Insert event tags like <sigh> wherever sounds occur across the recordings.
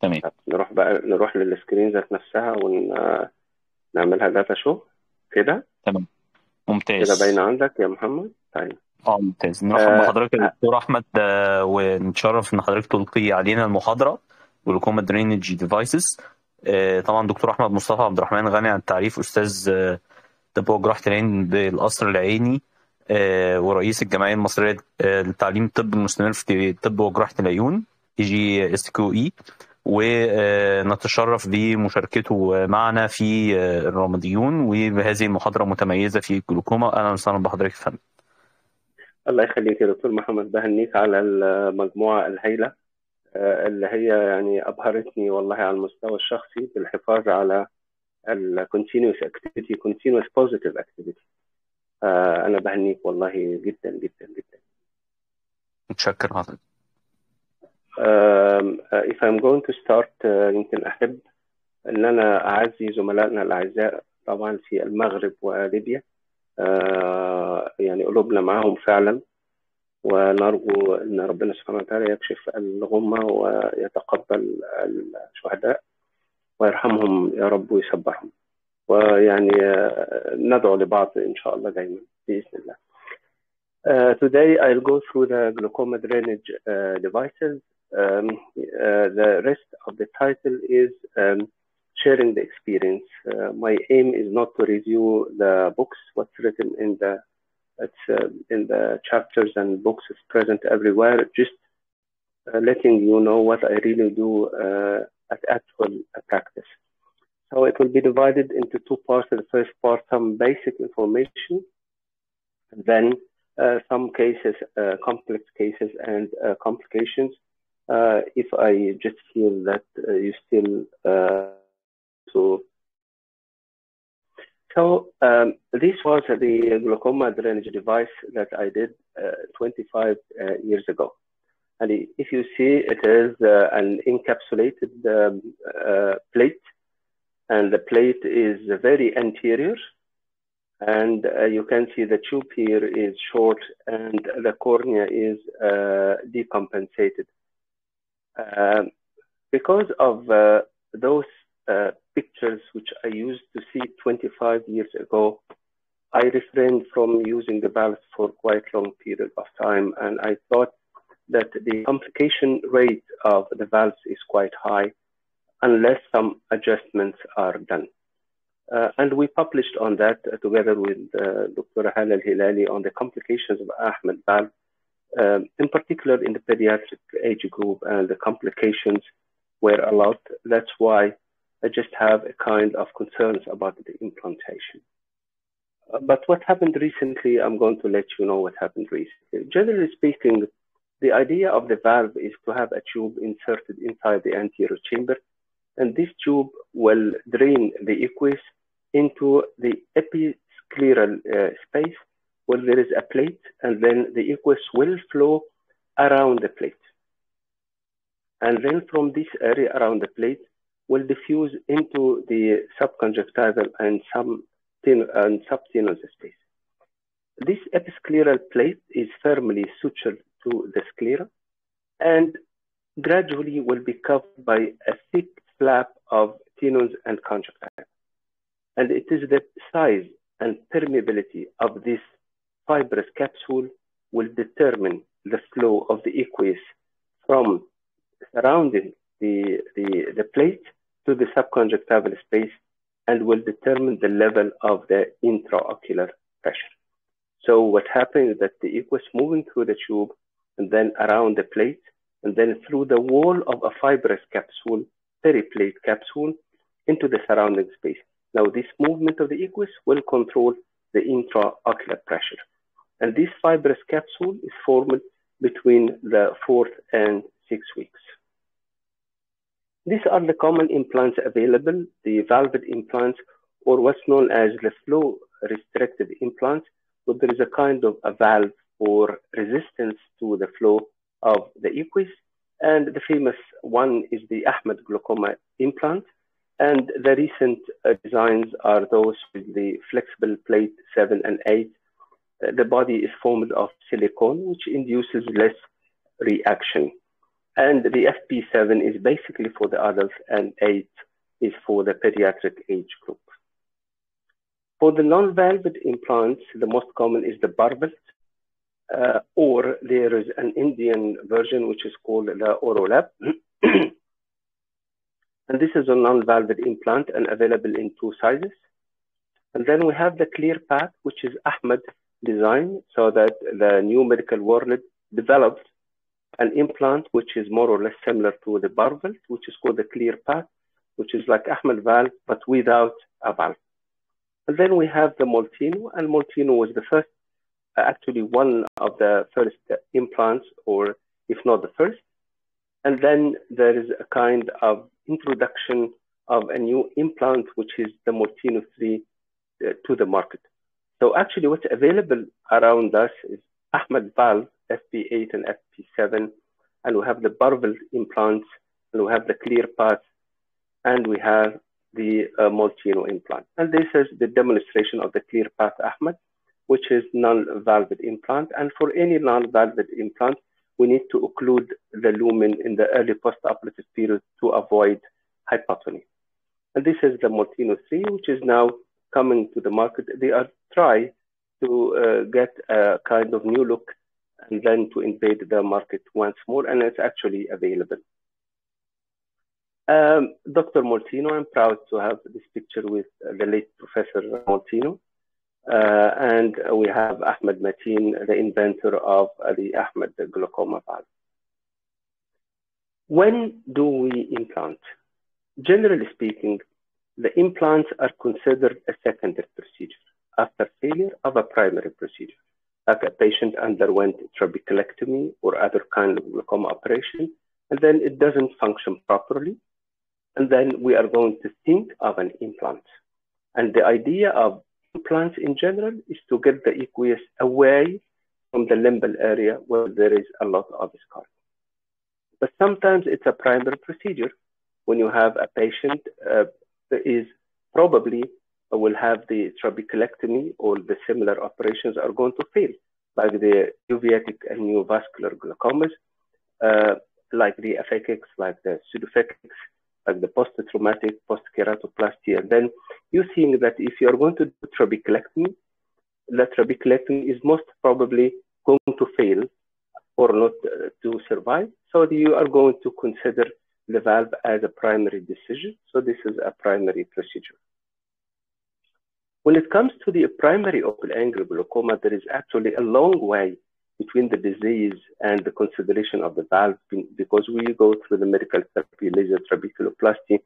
تمام. نروح بقى نروح للسكرين ذات نفسها ونعملها داتا شو كده؟ تمام. كده ممتاز باينة عندك يا محمد؟ طيب. آه ممتاز. نرحب آه بحضرتك يا آه. دكتور أحمد آه، ونتشرف إن حضرتك تلقي علينا المحاضرة جلوكوما درينج ديفايسز طبعا دكتور أحمد مصطفى عبد الرحمن غني عن التعريف أستاذ طب وجراحه العين بالقصر العيني آه، ورئيس الجمعية المصرية لتعليم الطب المستمر في طب وجراحة العيون اي جي اس كيو اي ونتشرف بمشاركته معنا في الرماديون وبهذه المحاضرة المتميزه في الجلوكوما أهلا وسهلا بحضرتك يا فندم. الله يخليك يا دكتور محمد. بهنيك على المجموعة الهائلة آه، اللي هي يعني أبهرتني والله على المستوى الشخصي بالحفاظ على ال continuous activity continuous positive activity. آه، أنا بهنيك والله جدا جدا جدا. متشكر حضرتك. Uh, if I'm going to start uh, يمكن أحب أن أنا أعزي زملائنا الأعزاء طبعا في المغرب وليبيا آه، يعني قلوبنا معاهم فعلا ونرجو أن ربنا سبحانه وتعالى يكشف الغمة ويتقبل الشهداء ويرحمهم يا رب ويصبرهم ويعني آه، ندعو لبعض إن شاء الله دايما بإذن الله. Uh, today I'll go through the glaucoma drainage uh, devices. Um, uh, the rest of the title is um, sharing the experience. Uh, my aim is not to review the books, what's written in the uh, in the chapters and books is present everywhere. Just uh, letting you know what I really do uh, at actual practice. So it will be divided into two parts. The first part, some basic information, then uh, some cases, uh, complex cases and uh, complications. Uh, if I just feel that uh, you still uh, so so um, this was the glaucoma drainage device that I did uh, 25 uh, years ago. And if you see, it is uh, an encapsulated um, plate, and the plate is very anterior, and you can see the tube here is short, and the cornea is decompensated. Um, because of uh, those uh, pictures which I used to see 25 years ago, I refrained from using the valves for quite long period of time, and I thought that the complication rate of the valves is quite high unless some adjustments are done. Uh, and we published on that uh, together with uh, Dr. Hala Al-Hilali on the complications of Ahmed valve, um, in particular in the pediatric age group, and the complications were a lot. That's why I just have a kind of concerns about the implantation. Uh, but what happened recently, I'm going to let you know what happened recently. Generally speaking, the idea of the valve is to have a tube inserted inside the anterior chamber, and this tube will drain the aqueous into the episcleral uh, space where there is a plate, and then the aqueous will flow around the plate. And then from this area around the plate will diffuse into the subconjunctival and some and sub-Tenon's space. This episcleral plate is firmly sutured to the sclera and gradually will be covered by a thick flap of tenons and conjunctiva. And it is the size and permeability of this fibrous capsule will determine the flow of the aqueous from surrounding the, the, the plate to the subconjunctival space and will determine the level of the intraocular pressure. So what happens is that the aqueous moving through the tube and then around the plate and then through the wall of a fibrous capsule, periplate capsule, into the surrounding space. Now this movement of the aqueous will control the intraocular pressure. And this fibrous capsule is formed between the fourth and sixth weeks. These are the common implants available, the valved implants, or what's known as the flow restricted implants, where there is a kind of a valve or resistance to the flow of the aqueous. And the famous one is the Ahmed glaucoma implant. And the recent uh, designs are those with the flexible plate 7 and 8. The body is formed of silicone, which induces less reaction. And the FP7 is basically for the adults and 8 is for the pediatric age group. For the non-valved implants, the most common is the Baerveldt, uh, or there is an Indian version which is called the Aurolab. <clears throat> and this is a non-valved implant and available in two sizes. And then we have the clear path, which is Ahmed design, so that the new medical world developed an implant which is more or less similar to the Baerveldt, which is called the clear path, which is like Ahmed valve, but without a valve. And then we have the Molteno, and Molteno was the first, uh, actually one of the first implants, or if not the first. And then there is a kind of introduction of a new implant, which is the Molteno 3 uh, to the market. So actually what's available around us is Ahmed valve, FP8 and FP7, and we have the Baerveldt implants, and we have the clear path, and we have the uh, implant. And this is the demonstration of the clear path Ahmed, which is non-valved implant. And for any non-valved implant, we need to occlude the lumen in the early post-operative period to avoid hypotony. And this is the Molteno 3, which is now coming to the market. They are trying to uh, get a kind of new look and then to invade the market once more, and it's actually available. Um, Dr. Molteno, I'm proud to have this picture with the late Professor Molteno. Uh, and we have Ahmed Mateen, the inventor of the Ahmed glaucoma valve. When do we implant? Generally speaking, the implants are considered a secondary procedure after failure of a primary procedure. Like a patient underwent trabeculectomy or other kind of glaucoma operation, and then it doesn't function properly. And then we are going to think of an implant. And the idea of implants in general is to get the aqueous away from the limbal area where there is a lot of scar. But sometimes it's a primary procedure when you have a patient uh, is probably will have the trabeculectomy or the similar operations are going to fail, like the uveitic and neovascular glaucomas, uh, like the aphakics, like the pseudophakics, like the post-traumatic post-keratoplasty. And then you're seeing that if you're going to do trabeculectomy, the trabeculectomy is most probably going to fail or not uh, to survive. So you are going to consider the valve as a primary decision. So this is a primary procedure. When it comes to the primary open angle glaucoma, there is actually a long way between the disease and the consideration of the valve because we go through the medical therapy, laser trabeculoplasty.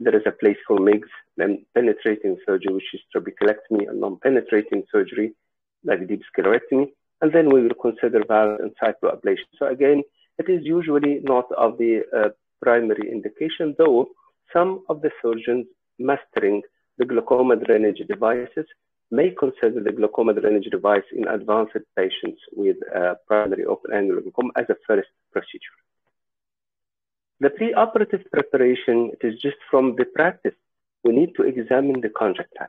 There is a place for MIGS, then penetrating surgery, which is trabeculectomy, and non-penetrating surgery, like deep sclerectomy. And then we will consider valve and cycloablation. So again, it is usually not of the uh, primary indication, though some of the surgeons mastering the glaucoma drainage devices may consider the glaucoma drainage device in advanced patients with uh, primary open angle glaucoma as a first procedure. The preoperative preparation, it is just from the practice, we need to examine the conjunctiva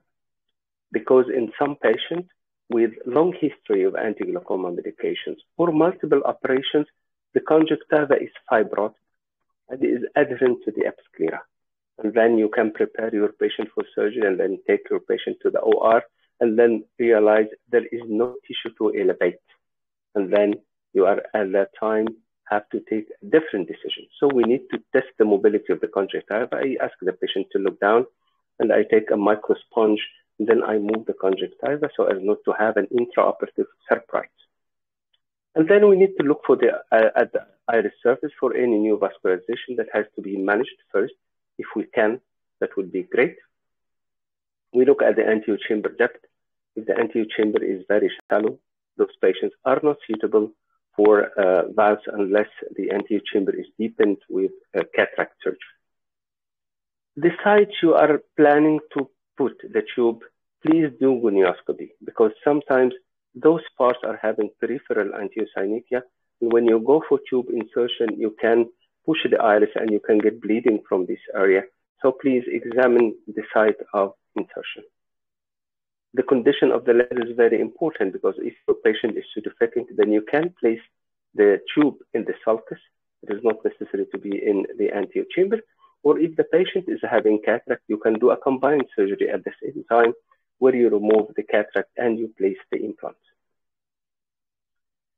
because in some patients with long history of anti-glaucoma medications or multiple operations, the conjunctiva is fibrotic and is adherent to the episclera. And then you can prepare your patient for surgery and then take your patient to the OR and then realize there is no tissue to elevate. And then you are at that time have to take a different decision. So we need to test the mobility of the conjunctiva. I ask the patient to look down and I take a micro sponge and then I move the conjunctiva so as not to have an intraoperative surprise. And then we need to look for the, uh, at the iris surface for any new vascularization that has to be managed first. If we can, that would be great. We look at the anterior chamber depth. If the anterior chamber is very shallow, those patients are not suitable for uh, valves unless the anterior chamber is deepened with uh, cataract surgery. The site you are planning to put the tube, please do gonioscopy because sometimes those parts are having peripheral anterior synechia. And when you go for tube insertion, you can push the iris and you can get bleeding from this area. So please examine the site of insertion. The condition of the lens is very important because if your patient is pseudophakic, then you can place the tube in the sulcus It is not necessary to be in the anterior chamber. Or if the patient is having cataract, you can do a combined surgery at the same time where you remove the cataract and you place the implant.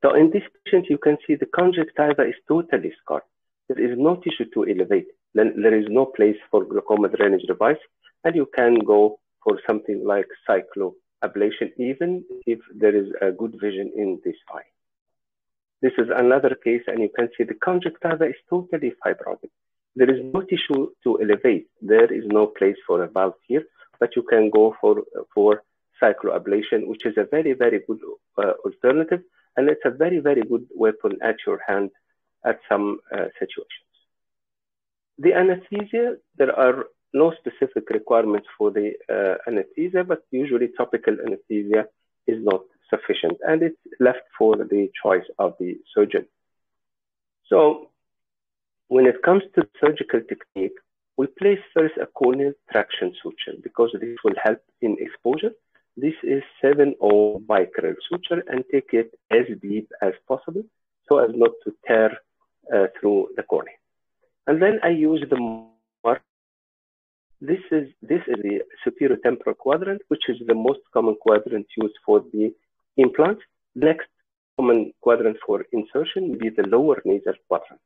So in this patient, you can see the conjunctiva is totally scarred. There is no tissue to elevate. Then there is no place for glaucoma drainage device, and you can go for something like cycloablation, even if there is a good vision in this eye. This is another case, and you can see the conjunctiva is totally fibrotic. There is no tissue to elevate. There is no place for a valve here, but you can go for, for cycloablation, which is a very, very good uh, alternative, and it's a very, very good weapon at your hand at some uh, situations. The anesthesia, there are no specific requirements for the uh, anesthesia, but usually topical anesthesia is not sufficient and it's left for the choice of the surgeon. So when it comes to surgical technique, we place first a corneal traction suture because this will help in exposure. This is 7 0 micron suture and take it as deep as possible so as not to tear through the cornea. And then I use the mark. This is, this is the superior temporal quadrant, which is the most common quadrant used for the implant. Next common quadrant for insertion will be the lower nasal quadrant.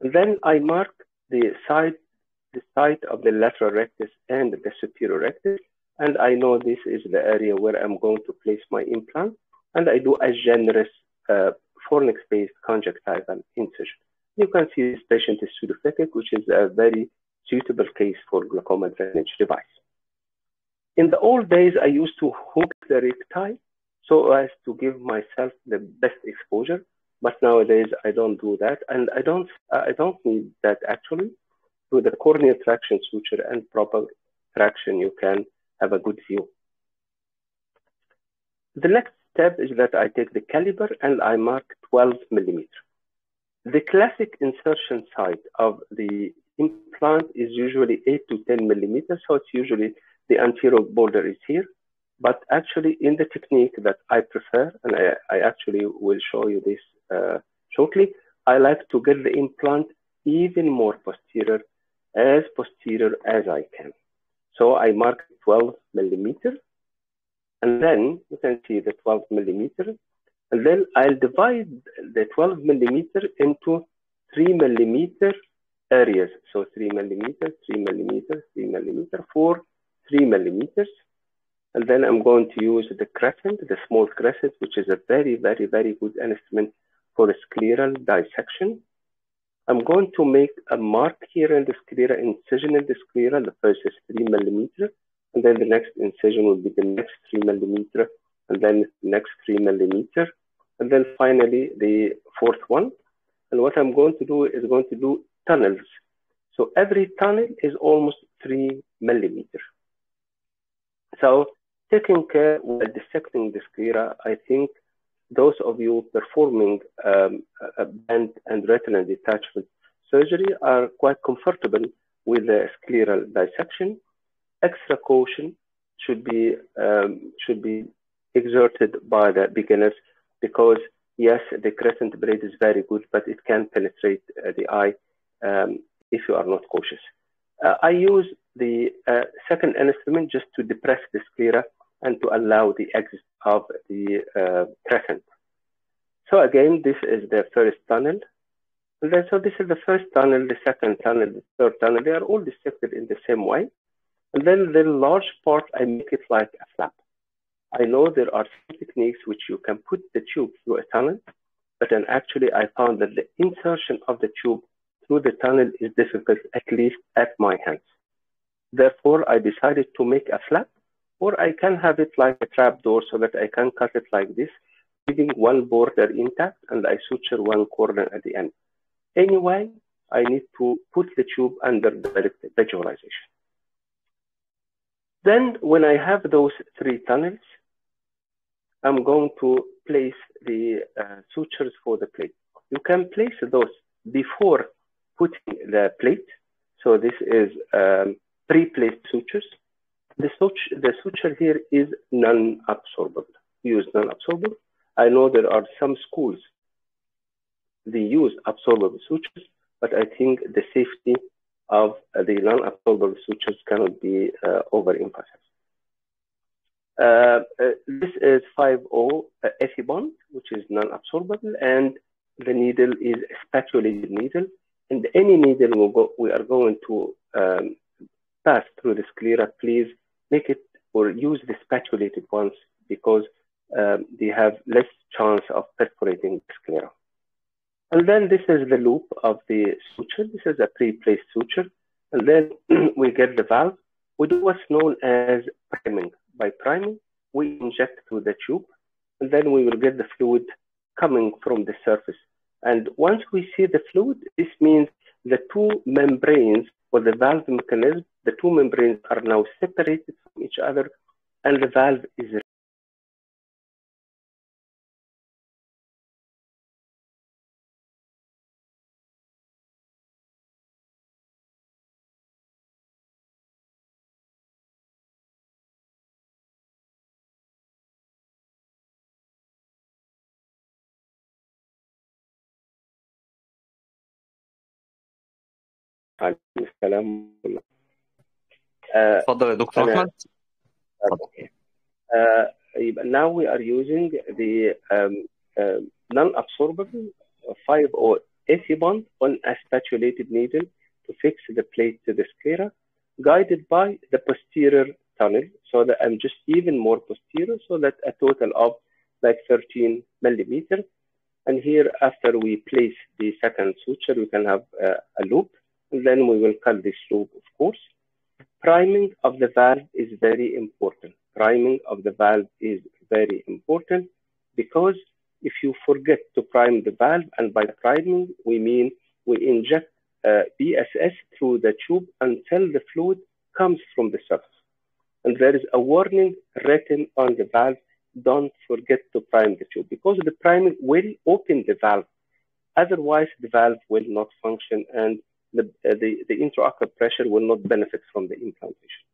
And then I mark the side, the side of the lateral rectus and the superior rectus. And I know this is the area where I'm going to place my implant. And I do a generous uh, fornix-based conjunctival incision. You can see this patient is pseudophakic, which is a very suitable case for glaucoma drainage device. In the old days, I used to hook the recti so as to give myself the best exposure. But nowadays, I don't do that, and I don't I don't need that actually. With the corneal traction suture and proper traction, you can have a good view. The next step is that I take the caliper and I mark 12 millimeter. The classic insertion site of the implant is usually 8 to 10 millimeters, so it's usually the anterior border is here. But actually, in the technique that I prefer, and I, I actually will show you this uh, shortly, I like to get the implant even more posterior, as posterior as I can. So I mark 12 millimeter, and then you can see the 12 millimeter, and then I'll divide the 12 millimeter into 3 millimeter areas. So 3 millimeter, 3 millimeter, 3 millimeter, 4, 3 millimeters. And then I'm going to use the crescent, the small crescent, which is a very, very, very good instrument for scleral dissection. I'm going to make a mark here in the sclera, incision in the sclera. The first is 3 millimeter, and then the next incision will be the next 3 millimeter, and then the next 3 millimeter, and then finally the fourth one. And what I'm going to do is going to do tunnels. So every tunnel is almost 3 millimeter. So taking care while dissecting the sclera, I think those of you performing um, a band and retinal detachment surgery are quite comfortable with the scleral dissection. Extra caution should be um, should be exerted by the beginners because yes, the crescent blade is very good, but it can penetrate uh, the eye um, if you are not cautious. Uh, I use the uh, second instrument just to depress the sclera and to allow the exit of the uh, crescent. So again, this is the first tunnel. And then, so this is the first tunnel, the second tunnel, the third tunnel. They are all dissected in the same way. And then the large part, I make it like a flap. I know there are some techniques which you can put the tube through a tunnel, but then actually I found that the insertion of the tube through the tunnel is difficult, at least at my hands. Therefore, I decided to make a flap, or I can have it like a trap door so that I can cut it like this, leaving one border intact, and I suture one corner at the end. Anyway, I need to put the tube under direct visualization. Then when I have those three tunnels, I'm going to place the uh, sutures for the plate. You can place those before putting the plate. So this is um, pre-placed sutures. The, suture, the suture here is non-absorbable. Use non-absorbable. I know there are some schools they use absorbable sutures, but I think the safety of the non-absorbable sutures cannot be uh, overemphasized. Uh, uh, this is 5O uh, Ethibond, which is non-absorbable, and the needle is a spatulated needle. And any needle we, go, we are going to um, pass through the sclera, please make it or use the spatulated ones because um, they have less chance of perforating the sclera. And then this is the loop of the suture. This is a pre-placed suture. And then <clears throat> we get the valve. We do what's known as priming. By priming, we inject through the tube, and then we will get the fluid coming from the surface. And once we see the fluid, this means the two membranes or the valve mechanism, the two membranes are now separated from each other, and the valve is اتفضل يا دكتور احمد يبقى now we are using the um, uh, non-absorbable 5 or Ethibond on a spatulated needle to fix the plate to the sclera guided by the posterior tunnel. So that I'm just even more posterior so that a total of like 13 millimeters and here after we place the second suture we can have uh, a loop then we will cut this loop, of course priming of the valve is very important. Priming of the valve is very important because if you forget to prime the valve, and by priming, we mean we inject uh, BSS through the tube until the fluid comes from the surface. And there is a warning written on the valve, don't forget to prime the tube because the priming will open the valve. Otherwise, the valve will not function and the, uh, the, the intraocular pressure will not benefit from the implantation.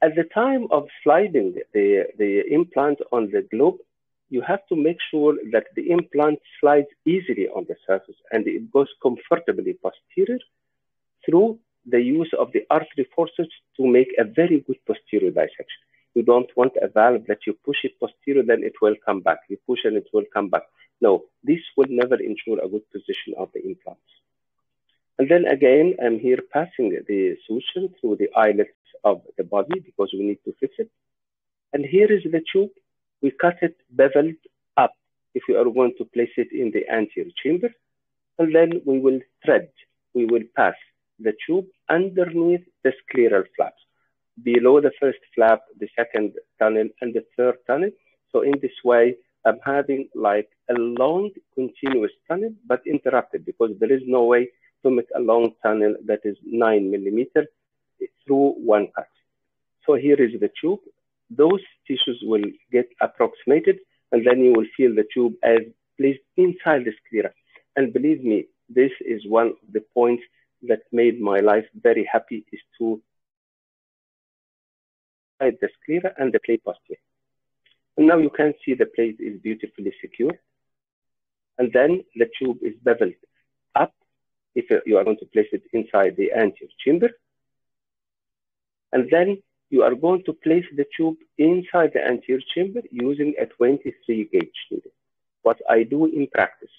At the time of sliding the, the implant on the globe, you have to make sure that the implant slides easily on the surface and it goes comfortably posterior through the use of the artery forceps to make a very good posterior dissection. You don't want a valve that you push it posterior, then it will come back. You push and it will come back. No, this will never ensure a good position of the implants. And then again, I'm here passing the solution through the eyelets of the body because we need to fix it. And here is the tube. We cut it beveled up if we are going to place it in the anterior chamber. And then we will thread, we will pass the tube underneath the scleral flaps, below the first flap, the second tunnel, and the third tunnel. So in this way, I'm having like a long continuous tunnel, but interrupted because there is no way to make a long tunnel that is nine millimeter through one cut. So here is the tube. Those tissues will get approximated, and then you will feel the tube as placed inside the sclera. And believe me, this is one of the points that made my life very happy is to hide the sclera and the plate posterior. And now you can see the plate is beautifully secured. And then the tube is beveled if you are going to place it inside the anterior chamber. And then you are going to place the tube inside the anterior chamber using a 23 gauge needle. What I do in practice,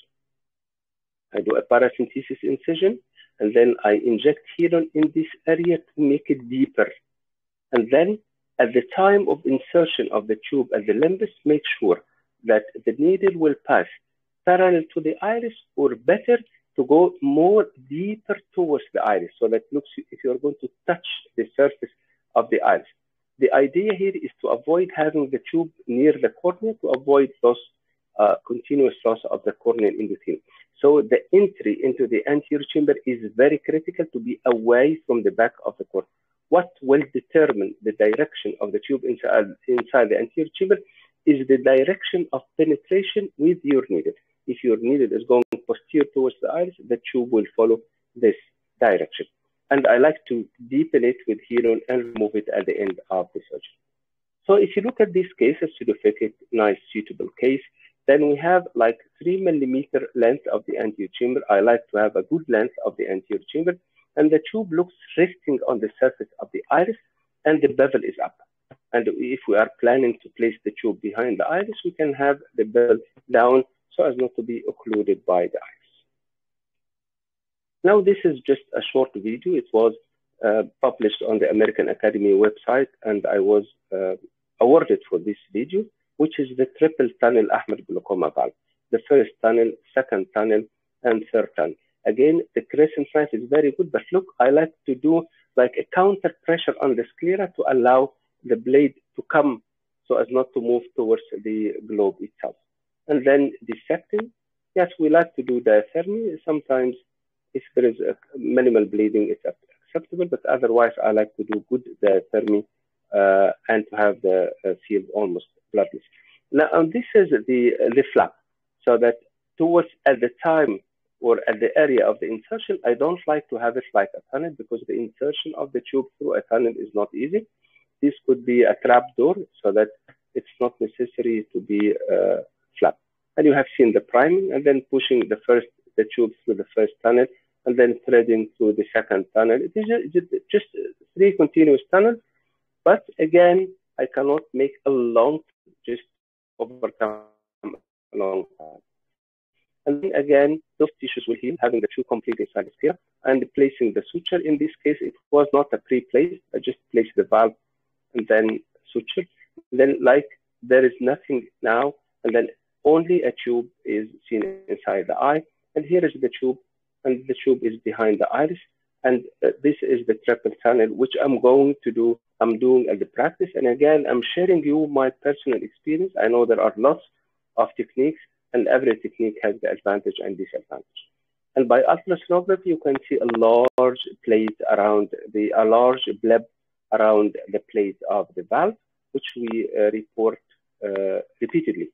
I do a paracentesis incision, and then I inject Healon in this area to make it deeper. And then at the time of insertion of the tube at the limbus, make sure that the needle will pass parallel to the iris or better to go more deeper towards the iris so that looks if you're going to touch the surface of the iris. The idea here is to avoid having the tube near the cornea to avoid loss, uh, continuous loss of the cornea corneal endothelium. So the entry into the anterior chamber is very critical to be away from the back of the cornea. What will determine the direction of the tube inside, inside the anterior chamber is the direction of penetration with your needle. If your needle is going posterior towards the iris, the tube will follow this direction. And I like to deepen it with Healon and remove it at the end of the surgery. So if you look at this case, a nice, suitable case, Then we have like three millimeter length of the anterior chamber. I like to have a good length of the anterior chamber. And the tube looks resting on the surface of the iris and the bevel is up. And if we are planning to place the tube behind the iris, we can have the bevel down so as not to be occluded by the iris. Now, this is just a short video. It was uh, published on the American Academy website, and I was uh, awarded for this video, which is the triple tunnel Ahmed glaucoma valve. The first tunnel, second tunnel, and third tunnel. Again, the crescent knife is very good, but look, I like to do like a counter pressure on the sclera to allow the blade to come so as not to move towards the globe itself. And then dissecting, yes, we like to do diathermy. Sometimes if there is minimal bleeding, it's acceptable, but otherwise I like to do good diathermy uh, and to have the uh, field almost bloodless. Now, this is the, the flap, so that towards at the time or at the area of the insertion, I don't like to have it like a tunnel because the insertion of the tube through a tunnel is not easy. This could be a trap door so that it's not necessary to be uh, flat. And you have seen the priming and then pushing the first the tube through the first tunnel and then threading through the second tunnel. It is just three continuous tunnels, but again, I cannot make a long just overcome a long time. And then again, those tissues will heal, having the two complete inside sclera and placing the suture. In this case, it was not a pre-place. I just placed the valve and then suture. Then like there is nothing now, and then only a tube is seen inside the eye. And here is the tube, and the tube is behind the iris. And uh, this is the triple tunnel, which I'm going to do, I'm doing as a practice. And again, I'm sharing you my personal experience. I know there are lots of techniques, and every technique has the advantage and disadvantage. And by ultrasonography, you can see a large plate around the, a large bleb around the plate of the valve, which we uh, report uh, repeatedly.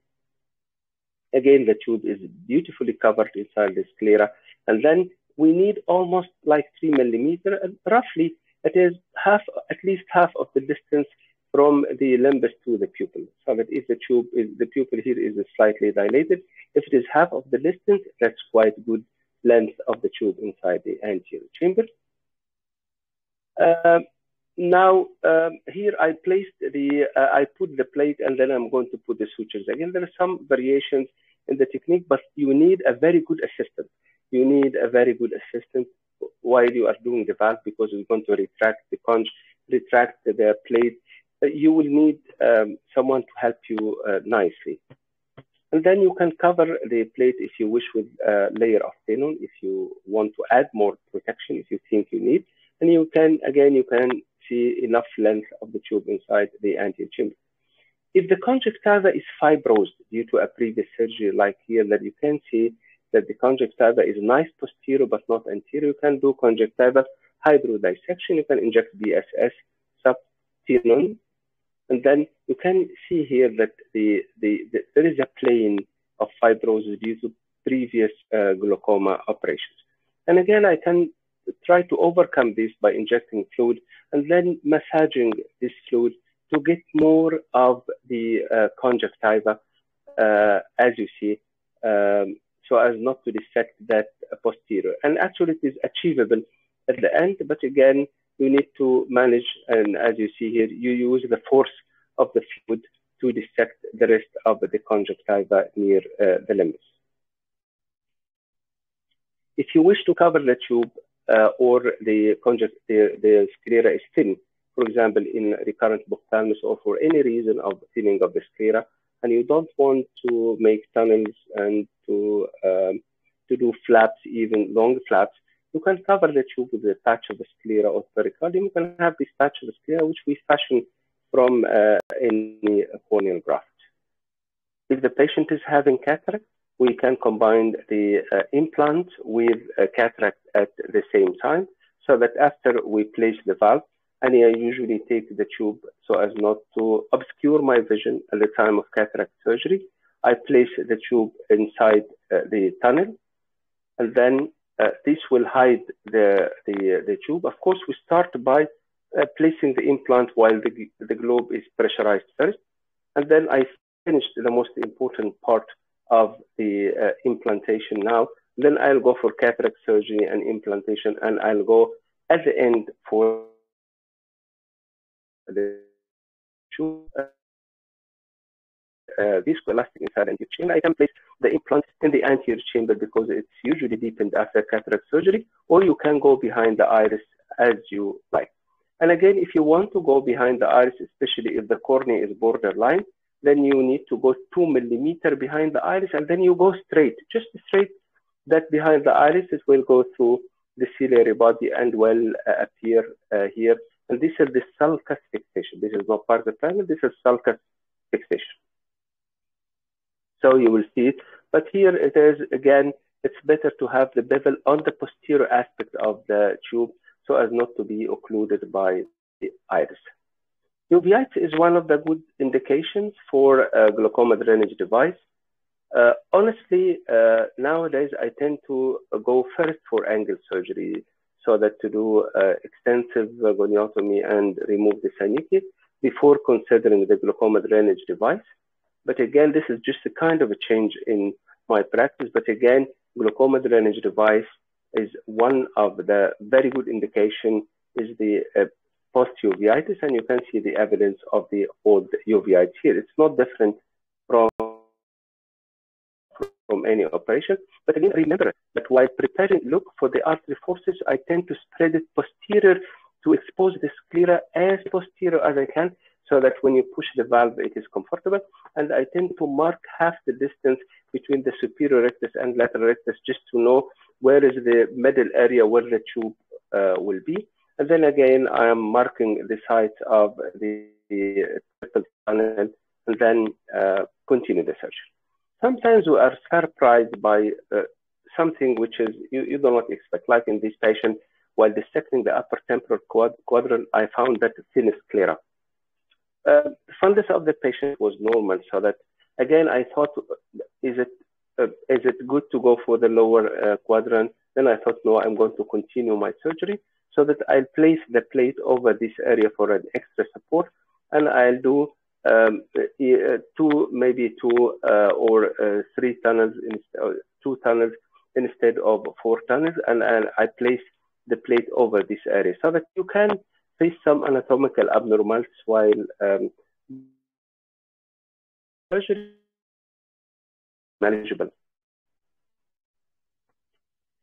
Again, the tube is beautifully covered inside the sclera. And then we need almost like three millimeter, and roughly it is half, at least half of the distance from the limbus to the pupil. So that if the tube is, the pupil here is slightly dilated, if it is half of the distance, that's quite good length of the tube inside the anterior chamber. Uh, now um, here I placed the, uh, I put the plate and then I'm going to put the sutures. Again, there are some variations in the technique, but you need a very good assistant. You need a very good assistant while you are doing the valve because we're going to retract the conch, retract the plate you will need um, someone to help you uh, nicely. And then you can cover the plate if you wish with a layer of tenon if you want to add more protection if you think you need. And you can, again, you can see enough length of the tube inside the anterior chamber. If the conjunctiva is fibrosed due to a previous surgery, like here that you can see that the conjunctiva is nice posterior but not anterior, you can do conjunctiva hydrodissection. You can inject BSS subtenon and then you can see here that the, the, the there is a plane of fibrosis due to previous uh, glaucoma operations. And again, I can try to overcome this by injecting fluid and then massaging this fluid to get more of the uh, conjunctiva, uh, as you see, um, so as not to dissect that posterior. And actually, it is achievable at the end, but again, you need to manage, and as you see here, you use the force of the fluid to dissect the rest of the conjunctiva near uh, the limbus. If you wish to cover the tube uh, or the, the, the sclera is thin, for example, in recurrent ophthalmos or for any reason of thinning of the sclera, and you don't want to make tunnels and to um, to do flaps, even long flaps, you can cover the tube with a patch of the sclera or pericardium. You can have this patch of the sclera, which we fashion from uh, any corneal graft. If the patient is having cataract, we can combine the uh, implant with a cataract at the same time so that after we place the valve, and I usually take the tube so as not to obscure my vision at the time of cataract surgery. I place the tube inside uh, the tunnel, and then uh, this will hide the, the, the tube. Of course, we start by uh, placing the implant while the, the globe is pressurized first. And then I finish the most important part of the uh, implantation now. Then I'll go for cataract surgery and implantation, and I'll go at the end for the uh, viscoelastic inside anterior chamber. I can place the implant in the anterior chamber because it's usually deepened after cataract surgery, or you can go behind the iris as you like. And again, if you want to go behind the iris, especially if the cornea is borderline, then you need to go two millimeter behind the iris, and then you go straight, just straight. That behind the iris it will go through the ciliary body and will uh, appear uh, here. And this is the sulcus fixation. This is not part of the triangle. This is sulcus fixation. So you will see it. But here it is again. It's better to have the bevel on the posterior aspect of the tube so as not to be occluded by the iris. Uveitis is one of the good indications for a glaucoma drainage device. Uh, honestly, uh, nowadays I tend to go first for angle surgery so that to do uh, extensive goniotomy and remove the synechiae before considering the glaucoma drainage device. But again, this is just a kind of a change in my practice. But again, glaucoma drainage device is one of the very good indication is the uh, post-uveitis, and you can see the evidence of the old uveitis here. It's not different from any operation. But again, remember that while preparing, look for the artery forceps, I tend to spread it posterior to expose the sclera as posterior as I can so that when you push the valve, it is comfortable. And I tend to mark half the distance between the superior rectus and lateral rectus just to know where is the middle area where the tube uh, will be. And then again, I am marking the sites of the, the triple tunnel and then uh, continue the surgery. Sometimes we are surprised by uh, something which is you, you do not expect. Like in this patient, while dissecting the upper temporal quad quadrant, I found that the thin sclera. Uh, fundus of the patient was normal, so that again I thought, is it uh, is it good to go for the lower uh, quadrant? Then I thought, no, I'm going to continue my surgery so that I'll place the plate over this area for an extra support, and I'll do um, uh, two, maybe two uh, or uh, three tunnels, in, two tunnels instead of four tunnels, and, and I place the plate over this area so that you can face some anatomical abnormalities while um, surgery manageable.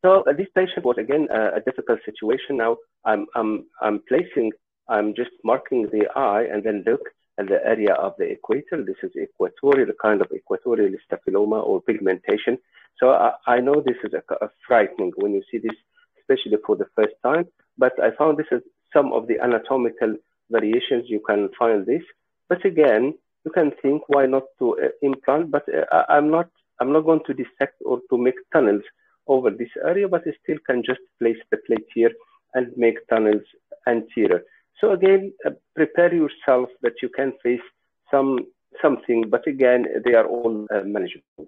So this patient was again a difficult situation. Now I'm I'm I'm placing I'm just marking the eye and then look at the area of the equator. This is equatorial kind of equatorial staphyloma or pigmentation. So I, I know this is a, a frightening when you see this, especially for the first time. But I found this is some of the anatomical variations you can find this. But again, you can think why not to uh, implant. But uh, I'm not I'm not going to dissect or to make tunnels over this area, but I still can just place the plate here and make tunnels anterior. So again, uh, prepare yourself that you can face some something, but again, they are all uh, manageable.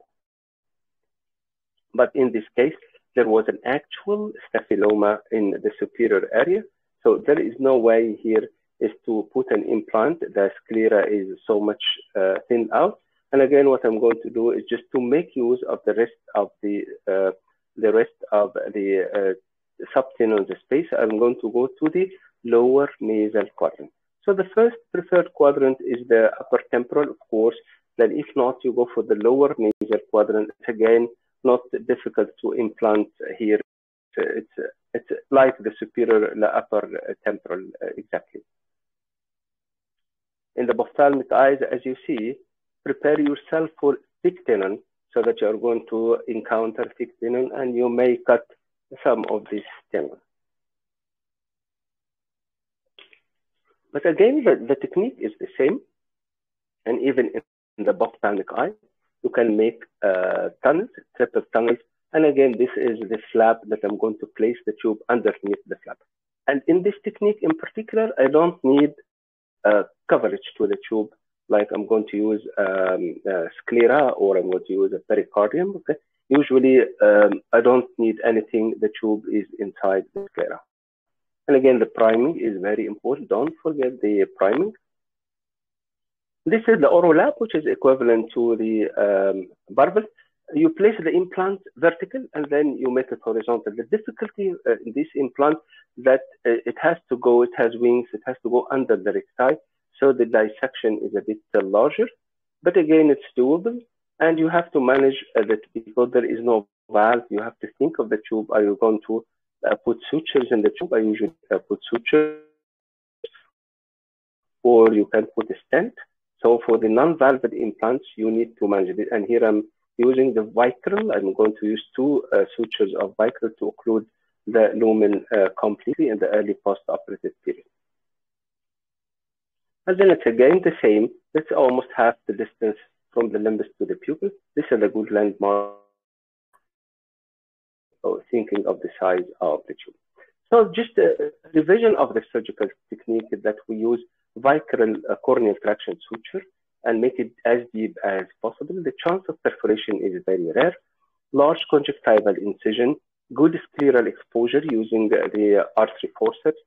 But in this case, there was an actual staphyloma in the superior area. So there is no way here is to put an implant. The sclera is so much uh, thinned out. And again, what I'm going to do is just to make use of the rest of the uh, the rest of the uh, space. I'm going to go to the lower nasal quadrant. So the first preferred quadrant is the upper temporal, of course. Then if not, you go for the lower nasal quadrant. It's again not difficult to implant here. It's, it's like the superior, the upper temporal uh, exactly. In the buphthalmic eyes, as you see, prepare yourself for thick tenon so that you're going to encounter thick tenon and you may cut some of this tenon. But again, the, the technique is the same. And even in the buphthalmic eye, you can make uh, tunnels, triple tunnels. And again, this is the flap that I'm going to place the tube underneath the flap. And in this technique in particular, I don't need uh, coverage to the tube like I'm going to use um, uh, sclera or I'm going to use a pericardium. Okay, usually um, I don't need anything. The tube is inside the sclera. And again, the priming is very important. Don't forget the priming. This is the Aurolab, which is equivalent to the um, Baerveldt. you place the implant vertical and then you make it horizontal. The difficulty uh, in this implant that uh, it has to go, it has wings, it has to go under the recti, so the dissection is a bit uh, larger. But again, it's doable, and you have to manage that because there is no valve. You have to think of the tube. Are you going to uh, put sutures in the tube? I usually uh, put sutures, or you can put a stent. So for the non-valved implants, you need to manage it. And here I'm using the Vicryl. I'm going to use two uh, sutures of Vicryl to occlude the lumen uh, completely in the early post-operative period. And then it's again the same. It's almost half the distance from the limbus to the pupil. This is a good landmark of thinking of the size of the tube. So just a revision of the surgical technique that we use Vicryl uh, corneal traction suture and make it as deep as possible. The chance of perforation is very rare. Large conjunctival incision, good scleral exposure using the R3 forceps,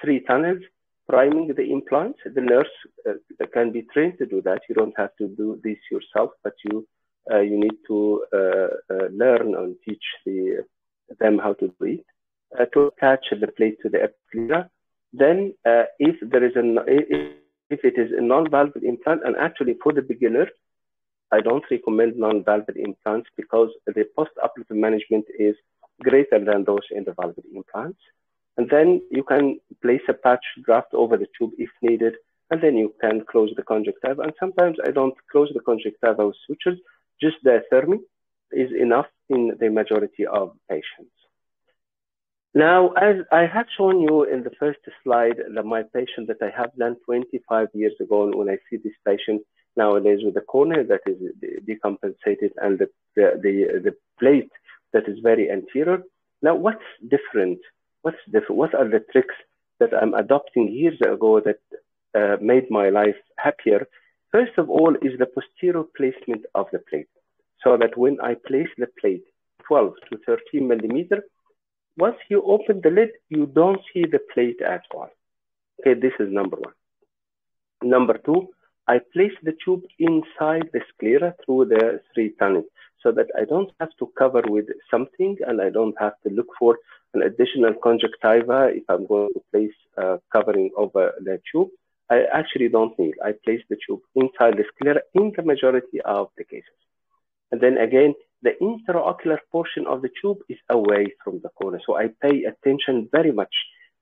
three tunnels, priming the implants. The nurse uh, can be trained to do that. You don't have to do this yourself, but you uh, you need to uh, uh learn and teach the, them how to do it. Uh, to attach the plate to the episclera. Then, if there is if it is a non-valved implant, and actually for the beginner, I don't recommend non-valved implants because the post-operative management is greater than those in the valved implants. And then you can place a patch graft over the tube if needed, and then you can close the conjunctiva. And sometimes I don't close the conjunctiva with sutures, just the is enough in the majority of patients. Now, as I had shown you in the first slide, that my patient that I have done 25 years ago, and when I see this patient nowadays with the cornea that is decompensated and the, the, the, the plate that is very anterior. Now, what's different? What's different? What are the tricks that I'm adopting years ago that uh, made my life happier? First of all, is the posterior placement of the plate. So that when I place the plate 12 to 13 millimeter, once you open the lid, you don't see the plate at all. Okay, this is number one. Number two, I place the tube inside the sclera through the three tunnels so that I don't have to cover with something and I don't have to look for an additional conjunctiva if I'm going to place a covering over the tube. I actually don't need. I place the tube inside the sclera in the majority of the cases. And then again, the intraocular portion of the tube is away from the cornea. So I pay attention very much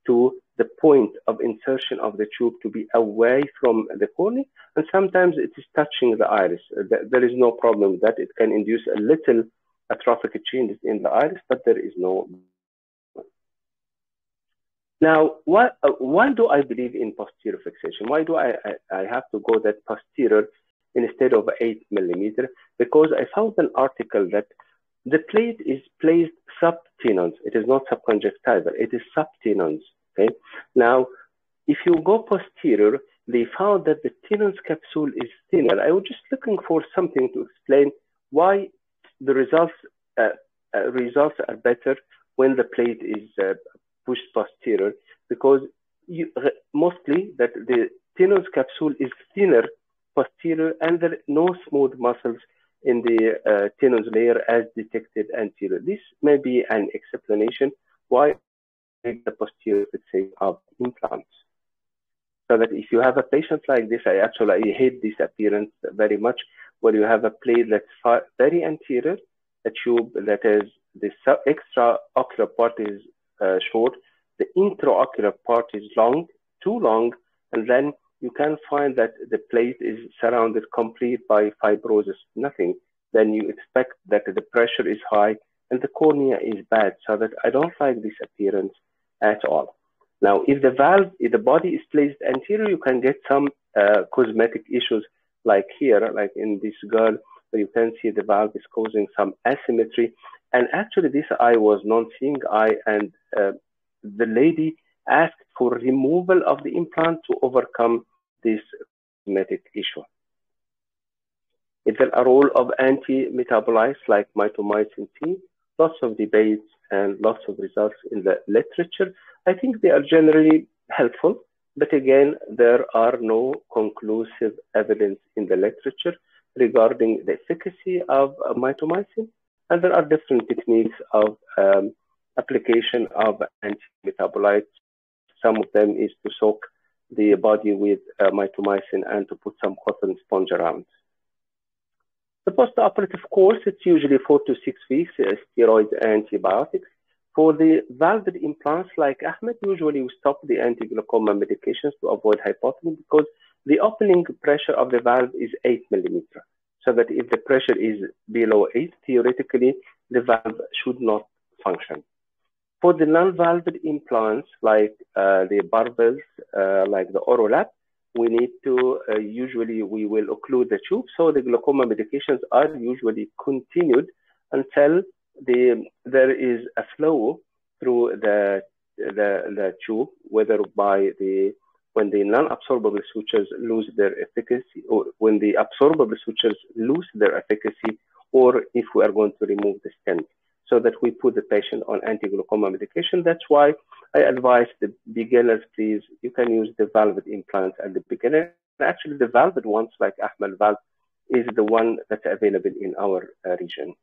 to the point of insertion of the tube to be away from the cornea. And sometimes it is touching the iris. Uh, there is no problem that. It can induce a little atrophic changes in the iris, but there is no. Now, why, uh, why do I believe in posterior fixation? Why do I, I, I have to go that posterior instead of 8 millimeter because I found an article that the plate is placed sub-Tenon's. It is not subconjunctival. It is sub-Tenon's. Okay. Now, if you go posterior, they found that the Tenon's capsule is thinner. I was just looking for something to explain why the results uh, uh, results are better when the plate is uh, pushed posterior because you, mostly that the Tenon's capsule is thinner posterior and there are no smooth muscles in the uh, layer as detected anterior. This may be an explanation why the posterior fixation of implants. So that if you have a patient like this, I actually I hate this appearance very much, where you have a plate that's far, very anterior, a tube that is the extraocular part is uh, short, the intraocular part is long, too long, and then you can find that the plate is surrounded complete by fibrosis, nothing, then you expect that the pressure is high and the cornea is bad. So that I don't like this appearance at all. Now, if the valve, if the body is placed anterior, you can get some uh, cosmetic issues like here, like in this girl, where you can see the valve is causing some asymmetry. And actually, this eye was non-seeing eye, and uh, the lady asked for removal of the implant to overcome this cosmetic issue. Is there a role of anti-metabolites like mitomycin C? Lots of debates and lots of results in the literature. I think they are generally helpful, but again, there are no conclusive evidence in the literature. regarding the efficacy of mitomycin, and there are different techniques of um, application of anti-metabolites. Some of them is to soak the body with uh, mitomycin and to put some cotton sponge around. The postoperative course, it's usually four to six weeks, uh, steroids antibiotics. For the valved implants like Ahmed, usually we stop the anti-glaucoma medications to avoid hypotony because the opening pressure of the valve is 8 millimeter. So that if the pressure is below 8, theoretically, the valve should not function. For the non-valved implants like uh, the Baerveldts, uh, like the Aurolab, we need to, uh, usually we will occlude the tube. So the glaucoma medications are usually continued until the, there is a flow through the, the, the tube, whether by the when the non-absorbable sutures lose their efficacy, or when the absorbable sutures lose their efficacy, or if we are going to remove the stent, so that we put the patient on anti-glaucoma medication. That's why I advise the beginners, please, you can use the valved implants at the beginning. Actually, the valved ones, like Ahmed valve, is the one that's available in our uh, region.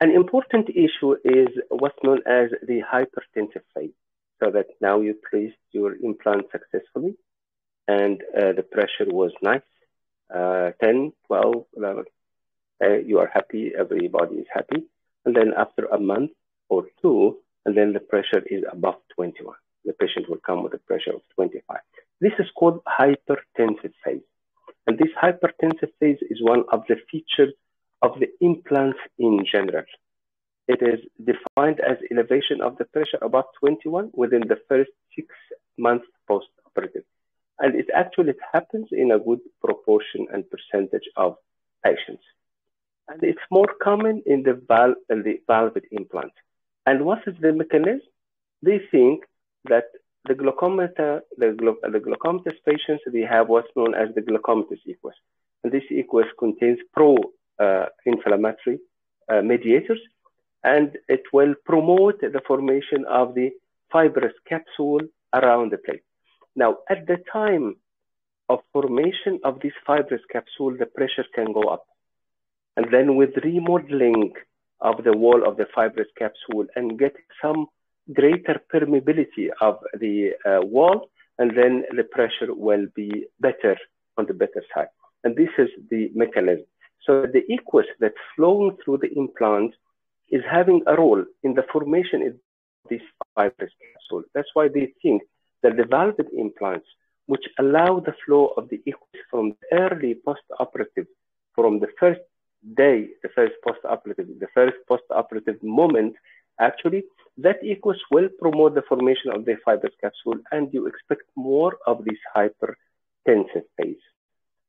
An important issue is what's known as the hypertensive phase so that now you placed your implant successfully. And uh, the pressure was nice. Uh, 10 12 11 uh, you are happy. Everybody is happy. And then after a month or two and then the pressure is above 21 the patient will come with a pressure of 25 this is called hypertensive phase and this hypertensive phase is one of the features of the implants in general it is defined as elevation of the pressure above 21 within the first six months post-operative. And it actually happens in a good proportion and percentage of patients. And it's more common in the, valve, the valved implant. And what is the mechanism? They think that the glaucomatous, the, glau the glaucomatous patients, they have what's known as the glaucomatous aqueous. And this aqueous contains pro-inflammatory uh, uh, mediators and it will promote the formation of the fibrous capsule around the plate. Now, at the time of formation of this fibrous capsule, the pressure can go up. And then with remodeling of the wall of the fibrous capsule and get some greater permeability of the uh, wall, and then the pressure will be better on the better side. And this is the mechanism. So the aqueous that's flowing through the implant is having a role in the formation of this fibrous capsule. That's why they think that the valved implants, which allow the flow of the aqueous from the early post-operative, from the first day, the first post-operative, the first post-operative moment, actually, that aqueous will promote the formation of the fibrous capsule, and you expect more of this hypertensive phase.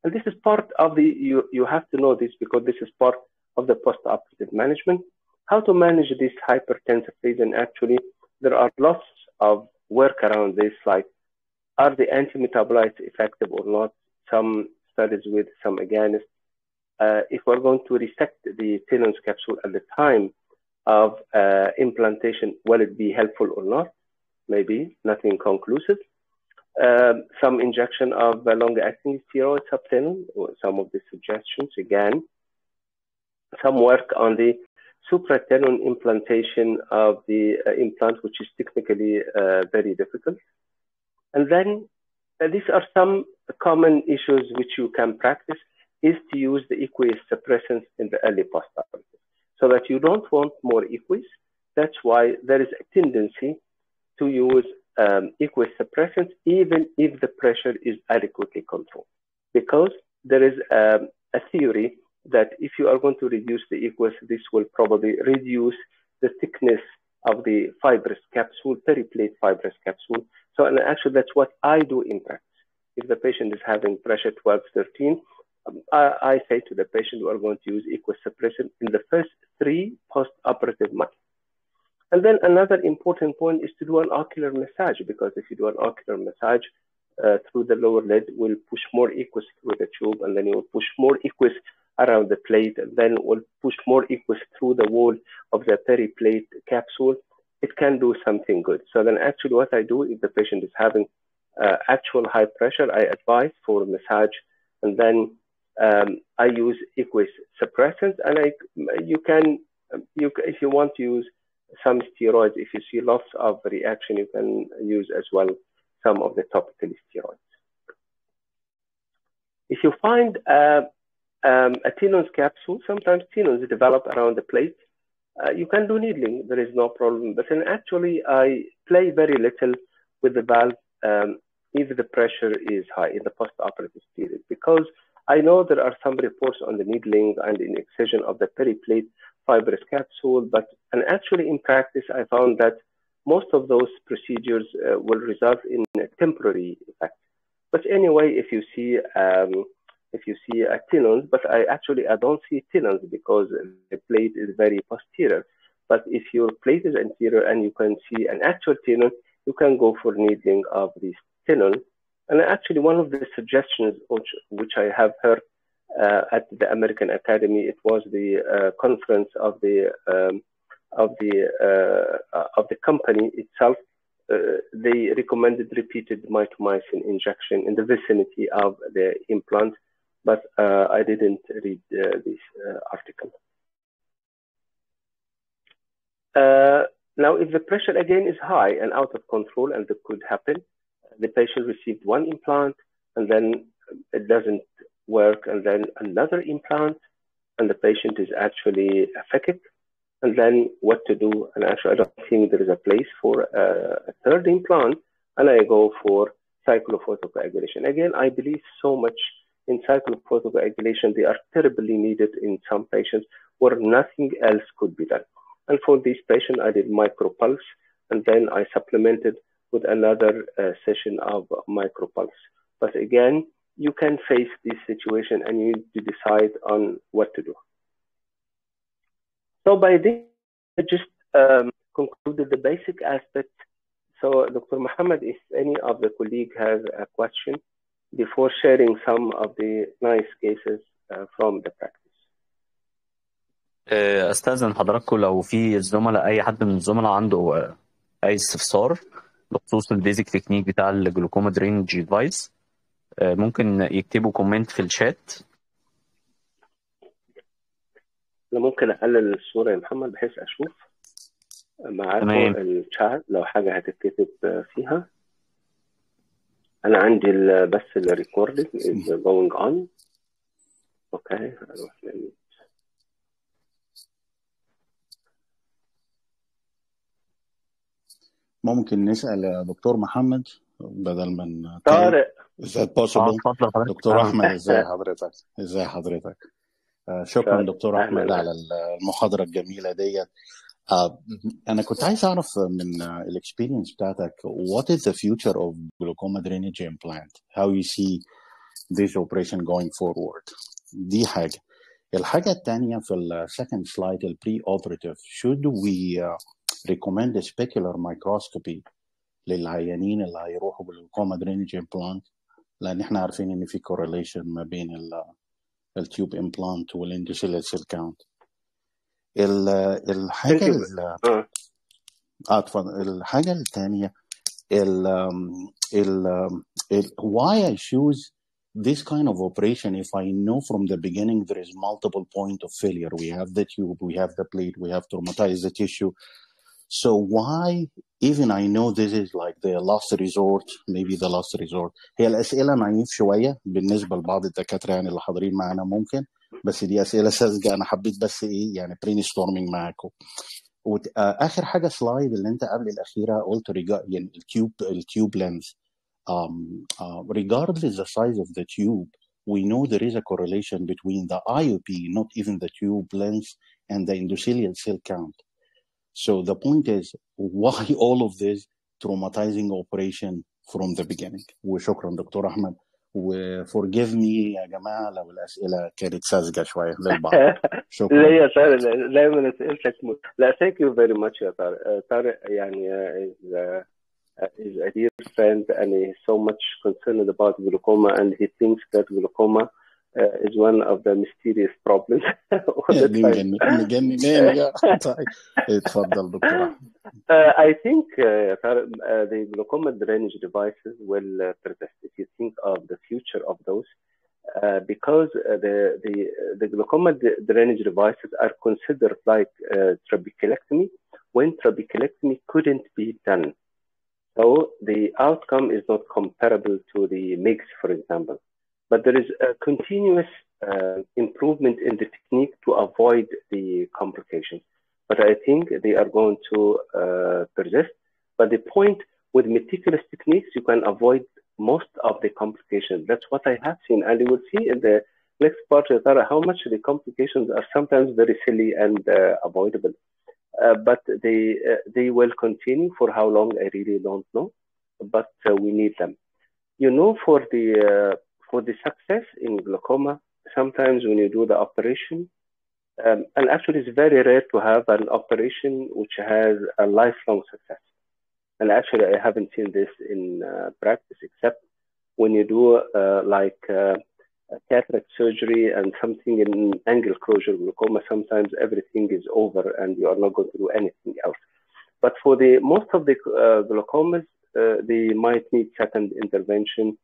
And this is part of the, you, you have to know this because this is part of the post-operative management how to manage this hypertensive. And actually, there are lots of work around this, like are the anti-metabolites effective or not? Some studies with, some against. Uh, if we're going to resect the Tenon's capsule at the time of uh, implantation, will it be helpful or not? Maybe, nothing conclusive. Um, some injection of uh, long-acting steroid sub-Tenon, some of the suggestions again. Some work on the supratenon implantation of the uh, implant, which is technically uh, very difficult. And then uh, these are some common issues which you can practice is to use the aqueous suppressants in the early postoperative so that you don't want more aqueous. That's why there is a tendency to use um, aqueous suppressants even if the pressure is adequately controlled because there is um, a theory that if you are going to reduce the aqueous, this will probably reduce the thickness of the fibrous capsule, periplate fibrous capsule. So, and actually, that's what I do in practice. If the patient is having pressure 12, 13, um, I, I, say to the patient, we are going to use aqueous suppression in the first three post-operative months. And then another important point is to do an ocular massage, because if you do an ocular massage uh, through the lower lid, will push more aqueous through the tube, and then you will push more aqueous around the plate, and then will push more aqueous through the wall of the periplate capsule, it can do something good. So then actually what I do if the patient is having uh, actual high pressure, I advise for massage and then um, I use aqueous suppressants, and I you can you if you want to use some steroids, if you see lots of reaction, you can use as well some of the topical steroids. If you find uh, um, a Tenon's capsule, sometimes Tenons develop around the plate. Uh, you can do needling, there is no problem. But actually, I play very little with the valve um, if the pressure is high in the post-operative period because I know there are some reports on the needling and in excision of the periplate fibrous capsule, but and actually in practice, I found that most of those procedures uh, will result in a temporary effect. But anyway, if you see um, if you see a tenons, but I actually I don't see tenons because the plate is very posterior. But if your plate is anterior and you can see an actual tenon, you can go for needling of this tenon. And actually, one of the suggestions which, which I have heard uh, at the American Academy, it was the uh, conference of the um, of the uh, of the company itself. Uh, they recommended repeated mitomycin injection in the vicinity of the implant, but uh, I didn't read uh, this article. now, if the pressure again is high and out of control, and that could happen, the patient received one implant and then it doesn't work, and then another implant, and the patient is actually affected. And then what to do? And actually, I don't think there is a place for a third implant, and I go for cyclophotocoagulation. Again, I believe so much in cyclophotocoagulation. They are terribly needed in some patients where nothing else could be done. And for this patient, I did micropulse, and then I supplemented with another uh, session of micropulse. But again, you can face this situation and you need to decide on what to do. So by this, I just um, concluded the basic aspect. So Dr. Mohammed, if any of the colleague has a question before sharing some of the nice cases uh, from the practice. أستأذن حضراتكم لو في الزملاء أي حد من الزملاء عنده أي استفسار بخصوص البيزك تكنيك بتاع الجلوكوما درينج ديفايس ممكن يكتبوا كومنت في الشات أنا ممكن أقلل الصورة يا محمد بحيث أشوف معاكم الشات لو حاجة هتتكتب فيها. أنا عندي بس الريكورد از جوينج اون أوكي هروح ممكن نسأل يا دكتور محمد بدل من طارق. إزاي آه، بوسيبل دكتور آه. أحمد إزاي آه. حضرتك؟ إزاي حضرتك؟ شكرا طيب، دكتور أحمد على المحاضرة الجميلة ديت. آه أنا كنت عايز أعرف من الاكسبيرينس بتاعتك what is the future of glaucoma drainage implant? How you see this operation going forward? دي حاجة. الحاجة الثانية في السكند سلايد البري اوبريتيف should we uh, recommend a specular microscopy للعيانين اللي هيروحوا بالجلوكوما درينج امبلانت لان احنا عارفين ان في correlation ما بين التيوب امبلانت والاندوسيلال سيل كاونت الحاجة ال آه اتفضل الحاجة الثانية ال ال why I choose this kind of operation if I know from the beginning there is multiple point of failure we have the tube we have the plate we have traumatized the tissue So why, even I know this is like the last resort, maybe the last resort. هي الأسئلة نايف شوية بالنسبة لبعض الدكاترة يعني اللي حاضرين معانا ممكن بس دي أسئلة ساذجة أنا حبيت بس إيه يعني برين ستورمينج معاكم. آخر حاجة سلايد اللي أنت قبل الأخيرة قلت يعني التيوب التيوب لينز. Um, uh, regardless the size of the tube, we know there is a correlation between the IOP, not even the tube length, and the endothelial cell count. So the point is, why all of this traumatizing operation from the beginning? وشكرا دكتور أحمد وفورجيف مي يا جماعة لو الأسئلة كانت ساذجة شوية للبعض شكرا لا يا طارق دايما أسئلتك م... لا thank you very much يا طارق طارق يعني is, uh, is a dear friend and he's so much concerned about glaucoma and he thinks that glaucoma uh, Uh, is one of the mysterious problems. <laughs> <laughs> Uh, I think uh, the glaucoma drainage devices will persist. If you think of the future of those, uh, because uh, the, the, the glaucoma drainage devices are considered like uh, trabeculectomy when trabeculectomy couldn't be done. So the outcome is not comparable to the MIGS, for example. But there is a continuous uh, improvement in the technique to avoid the complications. But I think they are going to uh, persist. But the point with meticulous techniques, you can avoid most of the complications. That's what I have seen. And you will see in the next part how much the complications are sometimes very silly and uh, avoidable. Uh, but they uh, they will continue for how long I really don't know, but uh, we need them. You know, for the for the success in glaucoma, sometimes when you do the operation, um, and actually it's very rare to have an operation which has a lifelong success. And actually, I haven't seen this in uh, practice except when you do uh, like uh, cataract surgery and something in angle closure glaucoma, sometimes everything is over and you are not going to do anything else. But for the most of the uh, glaucomas, uh, they might need second intervention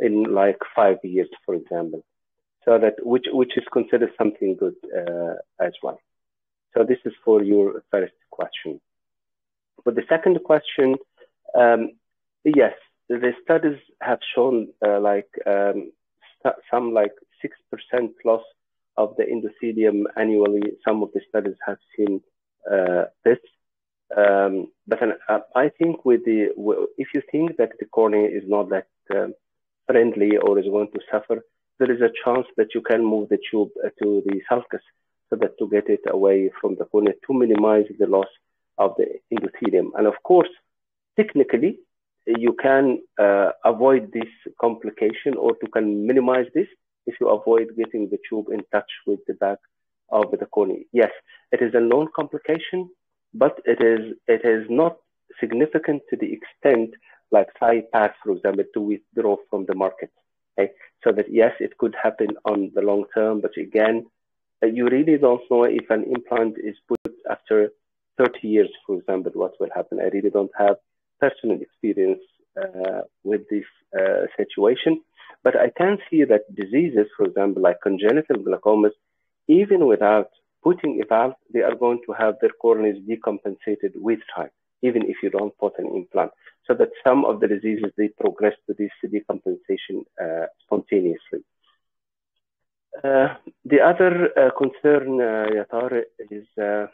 in like five years, for example. So that which which is considered something good uh, as well. So this is for your first question. For the second question, um, yes, the studies have shown uh, like um, some like 6% loss of the endothelium annually. Some of the studies have seen uh, this. Um, but uh, I think with the, if you think that the cornea is not that uh, friendly or is going to suffer, there is a chance that you can move the tube uh, to the sulcus so that to get it away from the cornea to minimize the loss of the endothelium. And of course, technically, you can uh, avoid this complication or to can minimize this if you avoid getting the tube in touch with the back of the cornea. Yes, it is a known complication, but it is it is not significant to the extent like CyPass, for example, to withdraw from the market. Okay? So that yes, it could happen on the long term, but again, uh, you really don't know if an implant is put after 30 years, for example, what will happen. I really don't have personal experience uh, with this uh, situation. But I can see that diseases, for example, like congenital glaucomas, even without putting a valve, they are going to have their corneas decompensated with time, even if you don't put an implant. So that some of the diseases, they progress to this decompensation uh, spontaneously. Uh, the other uh, concern, uh, Yatar, is uh,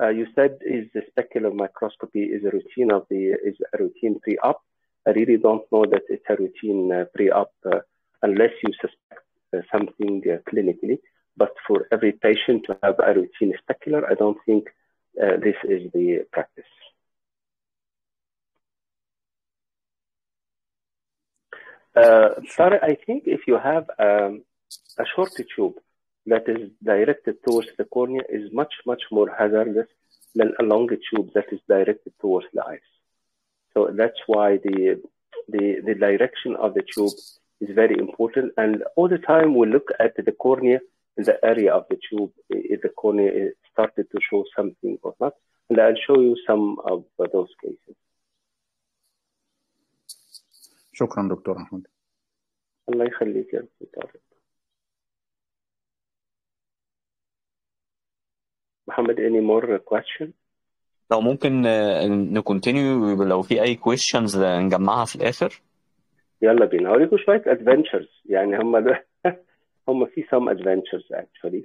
uh, you said is the specular microscopy is a routine of the is a routine pre-op. I really don't know that it's a routine uh, pre-op unless you suspect something clinically. But for every patient to have a routine specular, I don't think this is the practice. Sorry, I think if you have um, a short tube that is directed towards the cornea is much, much more hazardous than a longer tube that is directed towards the eyes. So that's why the, the, the direction of the tube is very important. And all the time we look at the cornea in the area of the tube, if the cornea started to show something or not. And I'll show you some of those cases. شكرا دكتور احمد الله يخليك يا دكتور محمد any more question لو ممكن نكونتينيو لو في اي questions نجمعها في الآخر يلا بينا هوريكم شوية adventures يعني هم هم في some adventures actually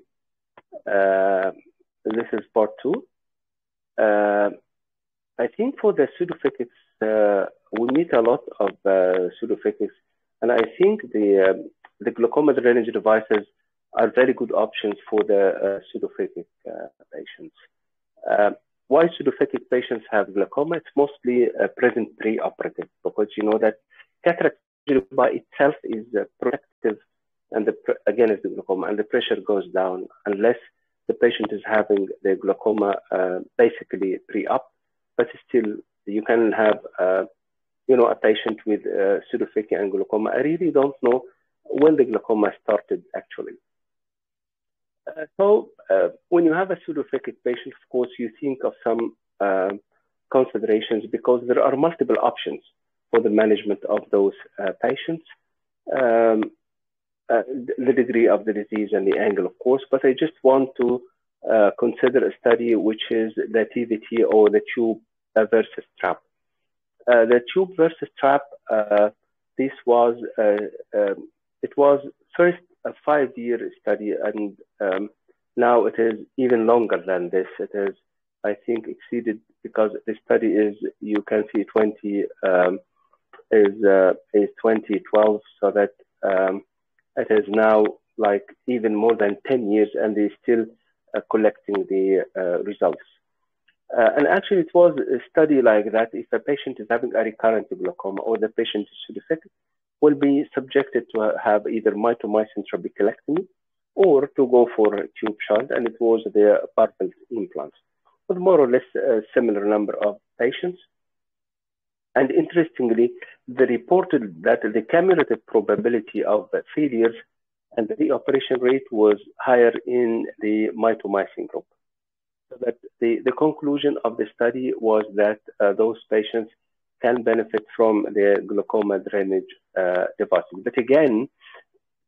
uh, this is part two uh, I think for the pseudophakics uh, we meet a lot of uh, and I think the um, the glaucoma drainage devices are very good options for the uh, pseudophakic uh, patients. Uh, why pseudophakic patients have glaucoma? It's mostly present pre-operative because you know that cataract by itself is protective and the, again is the glaucoma and the pressure goes down unless the patient is having the glaucoma basically pre-op, but still you can have you know a patient with pseudophakia and glaucoma. I really don't know when the glaucoma started actually. Uh, so uh, when you have a pseudophakic patient, of course, you think of some uh, considerations because there are multiple options for the management of those patients. Um, uh, the degree of the disease and the angle, of course, but I just want to uh, consider a study which is the TVT or the tube versus trab. Uh, the tube versus trab, uh, this was, uh, um, it was first a five-year study and um, now it is even longer than this. It is, I think, exceeded because the study is, you can see 20, um, is, is 2012, so that um, it is now like even more than 10 years and they're still uh, collecting the uh, results. Uh, and actually it was a study like that if a patient is having a recurrent glaucoma or the patient is pseudophakic will be subjected to have either mitomycin trabeculectomy or to go for a tube shunt and it was the purple implants with more or less a similar number of patients and interestingly, they reported that the cumulative probability of failures and the operation rate was higher in the mitomycin group. So that the, the conclusion of the study was that uh, those patients can benefit from the glaucoma drainage uh. But again,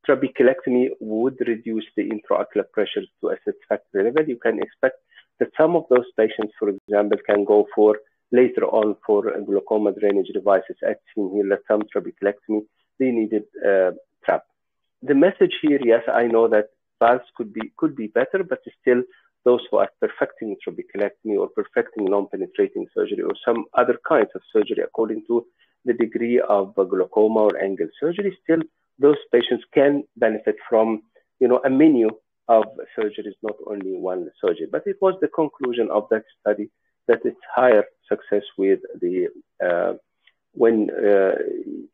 trabeculectomy would reduce the intraocular pressure to a satisfactory level. You can expect that some of those patients, for example, can go for later on for glaucoma drainage devices, as seen here, that some trabeculectomy, they needed uh, trab. The message here, yes, I know that valves could be could be better, but still those who are perfecting trabeculectomy or perfecting non-penetrating surgery or some other kinds of surgery according to the degree of glaucoma or angle surgery, still those patients can benefit from, you know, a menu of surgeries, not only one surgery. But it was the conclusion of that study that it's higher success with the uh, when uh,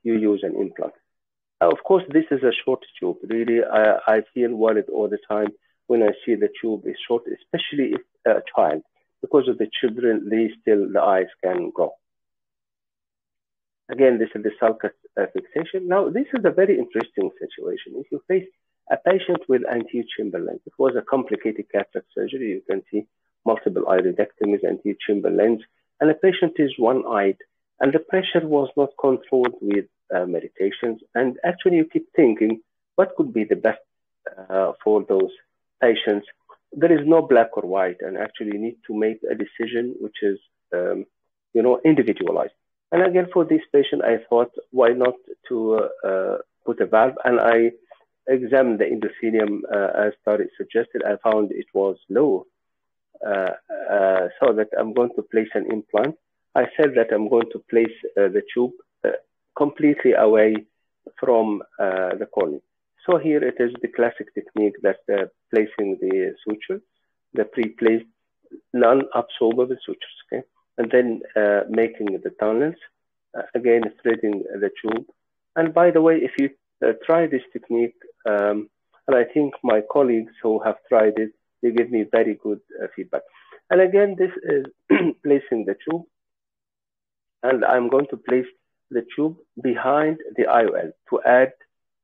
you use an implant. of course, this is a short tube. Really, I, I, feel worried all the time when I see the tube is short, especially if a child, because of the children, they still the eyes can grow. Again, this is the sulcus uh, fixation. Now, this is a very interesting situation. If you face a patient with anterior chamber lens, it was a complicated cataract surgery. You can see multiple iridectomies, anterior chamber lens, and the patient is one-eyed, and the pressure was not controlled with uh, medications. And actually, you keep thinking, what could be the best uh, for those patients? There is no black or white, and actually, you need to make a decision which is, um, you know, individualized. And again, for this patient, I thought, why not to uh, uh put a valve? And I examined the endothelium uh, as Tariq suggested. I found it was low so that I'm going to place an implant. I said that I'm going to place uh, the tube completely away from the cornea. So here it is the classic technique that placing the suture, the pre-placed non-absorbable sutures, okay? And then uh, making the tunnels, uh, again threading the tube. And by the way, if you uh, try this technique, um, and I think my colleagues who have tried it, they give me very good uh, feedback. And again, this is <clears throat> placing the tube. And I'm going to place the tube behind the IOL to add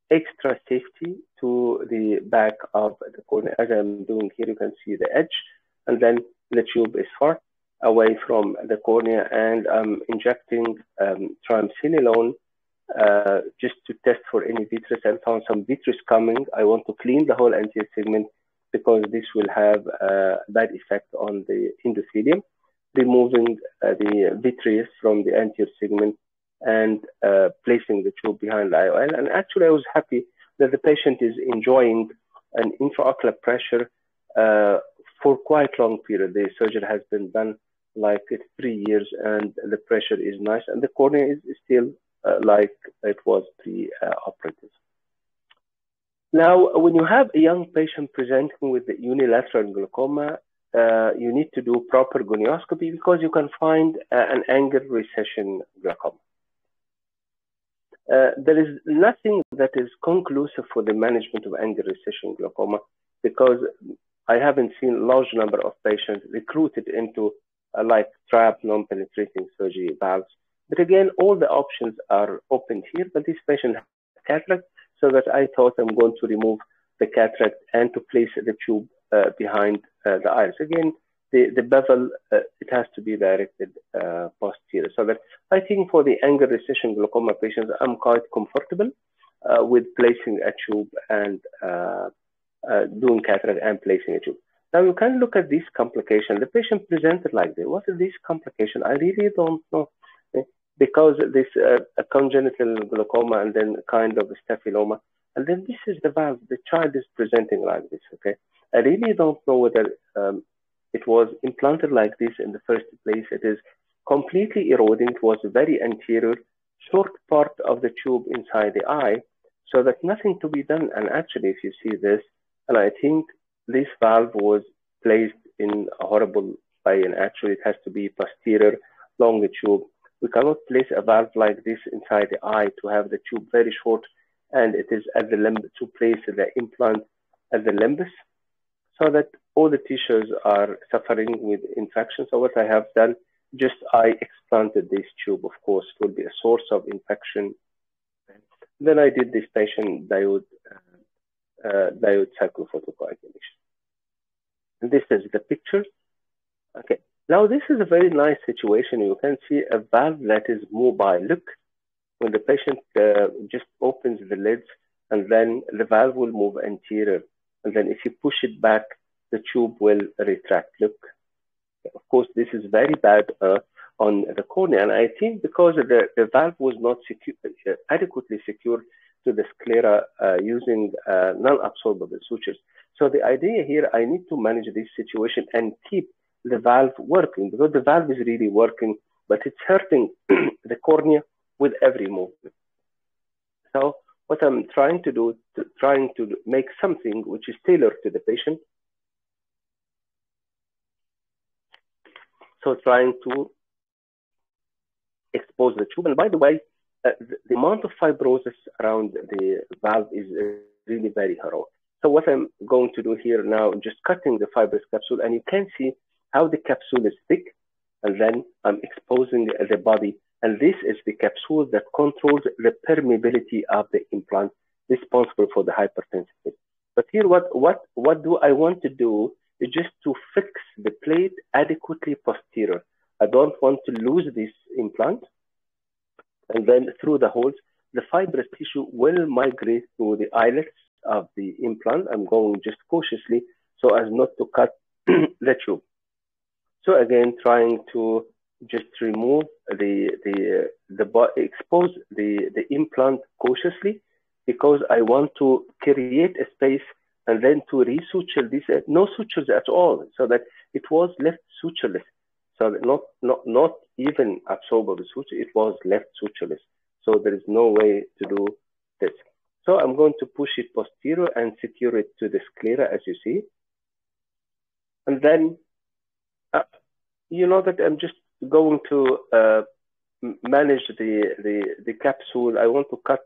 extra safety to the back of the cornea. As I'm doing here, you can see the edge. And then the tube is far away from the cornea. And I'm injecting um, triamcinolone uh, just to test for any vitreous. I found some vitreous coming. I want to clean the whole anterior segment because this will have a bad effect on the endothelium, removing uh, the vitreous from the anterior segment and uh, placing the tube behind the IOL. And actually, I was happy that the patient is enjoying an intraocular pressure uh, for quite long period. The surgery has been done like three years, and the pressure is nice, and the cornea is still uh, like it was pre-operative. Now, when you have a young patient presenting with unilateral glaucoma, uh, you need to do proper gonioscopy because you can find uh, an angle recession glaucoma. Uh, there is nothing that is conclusive for the management of angle recession glaucoma because I haven't seen large number of patients recruited into uh, like trab non-penetrating surgery valves. But again, all the options are open here, but this patient has cataract so that I thought I'm going to remove the cataract and to place the tube uh, behind uh, the iris. Again, the, the bevel, uh, it has to be directed uh, posterior. So that I think for the angle recession glaucoma patients, I'm quite comfortable uh, with placing a tube and uh, doing cataract and placing a tube. Now you can look at this complication. The patient presented like this. What is this complication? I really don't know because this uh, congenital glaucoma and then kind of staphyloma. And then this is the valve. The child is presenting like this, okay? I really don't know whether um, it was implanted like this in the first place. It is completely eroding. It was a very anterior, short part of the tube inside the eye, so that nothing to be done. And actually, if you see this, and I think this valve was placed in a horrible way, and actually it has to be posterior along the tube we cannot place a valve like this inside the eye to have the tube very short and it is at the limb to place the implant at the limbus so that all the tissues are suffering with infection. So what I have done, just I explanted this tube, of course, it will be a source of infection. Then I did this patient diode, uh, uh, diode cyclophotocoagulation. And this is the picture. Okay, now, this is a very nice situation. You can see a valve that is mobile. Look, when the patient uh, just opens the lids, and then the valve will move anterior. And then if you push it back, the tube will retract. Look, of course, this is very bad uh, on the cornea. And I think because the, the valve was not uh, adequately secured to the sclera uh, using uh, non-absorbable sutures. So the idea here, I need to manage this situation and keep the valve working because the valve is really working, but it's hurting <clears throat> the cornea with every movement. So what I'm trying to do, to, trying to make something which is tailored to the patient. So trying to expose the tube. And by the way, uh, the, the, amount of fibrosis around the valve is uh, really very heroic. So what I'm going to do here now, just cutting the fibrous capsule, and you can see how the capsule is thick, and then I'm exposing the body. And this is the capsule that controls the permeability of the implant responsible for the hypertensity. But here, what, what, what do I want to do is just to fix the plate adequately posterior. I don't want to lose this implant. And then through the holes, the fibrous tissue will migrate through the eyelets of the implant. I'm going just cautiously so as not to cut <clears throat> the tube. So again, trying to just remove the the the expose the the implant cautiously because I want to create a space and then to resuture this no sutures at all so that it was left sutureless. So not not not even absorbable suture it was left sutureless. So there is no way to do this. So I'm going to push it posterior and secure it to the sclera as you see. And then uh, you know that I'm just going to uh, manage the, the, the capsule. I want to cut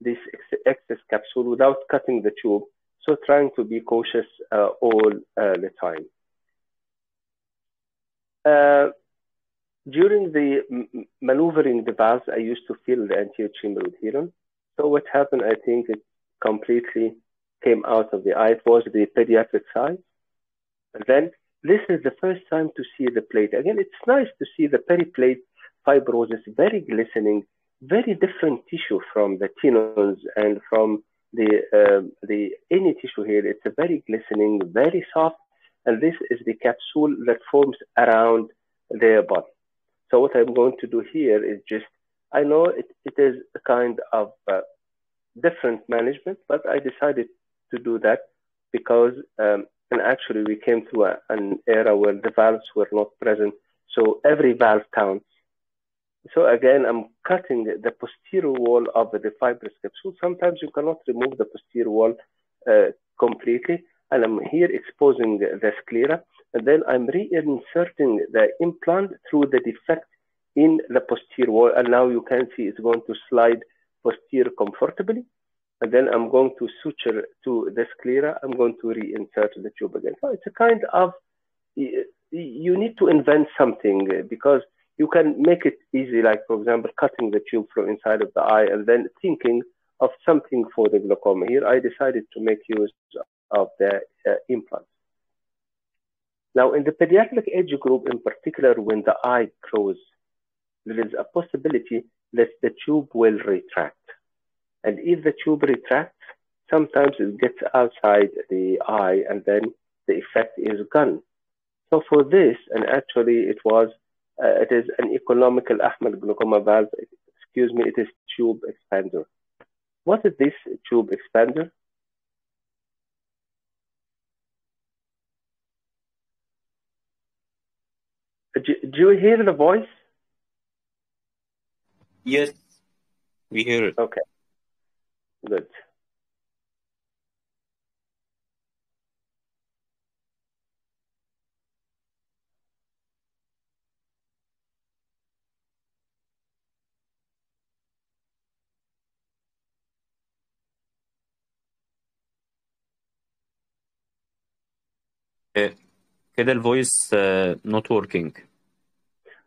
this ex excess capsule without cutting the tube. So trying to be cautious uh, all uh, the time. Uh, during the maneuvering the valves, I used to feel the anterior chamber with Healon. So what happened, I think it completely came out of the eye. It was the pediatric side. And then this is the first time to see the plate. Again, it's nice to see the periplate fibrosis, very glistening, very different tissue from the tenons and from the uh, the any tissue here. It's a very glistening, very soft, and this is the capsule that forms around the body. So what I'm going to do here is just, I know it, it is a kind of uh, different management, but I decided to do that because um, and actually, we came to a, an era where the valves were not present. So every valve counts. So again, I'm cutting the posterior wall of the fibrous capsule. Sometimes you cannot remove the posterior wall uh, completely. And I'm here exposing the, sclera. And then I'm reinserting the implant through the defect in the posterior wall. And now you can see it's going to slide posterior comfortably and then I'm going to suture to the sclera, I'm going to reinsert the tube again. So it's a kind of, you need to invent something because you can make it easy, like for example, cutting the tube from inside of the eye and then thinking of something for the glaucoma. Here I decided to make use of the uh, implant. Now in the pediatric age group in particular, when the eye grows, there is a possibility that the tube will retract And if the tube retracts, sometimes it gets outside the eye and then the effect is gone. So for this, and actually it was, uh, it is an economical Ahmed glaucoma valve, excuse me, it is tube expander. What is this tube expander? Do, do you hear the voice? Yes, we hear it. Okay, good. آه، كده الفويس نوت وركينج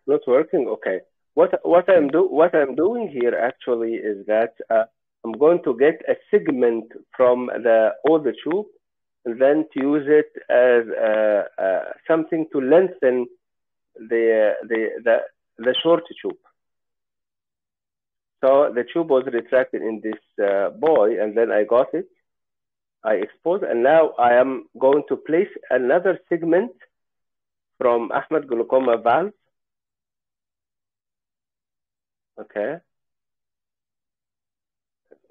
Not working. Okay. What what I'm do what I'm doing here actually is that uh, I'm going to get a segment from the the tube and then to use it as uh, uh, something to lengthen the the the the short tube. So the tube was retracted in this uh, boy, and then I got it. I exposed, and now I am going to place another segment from Ahmed glaucoma valve. Okay.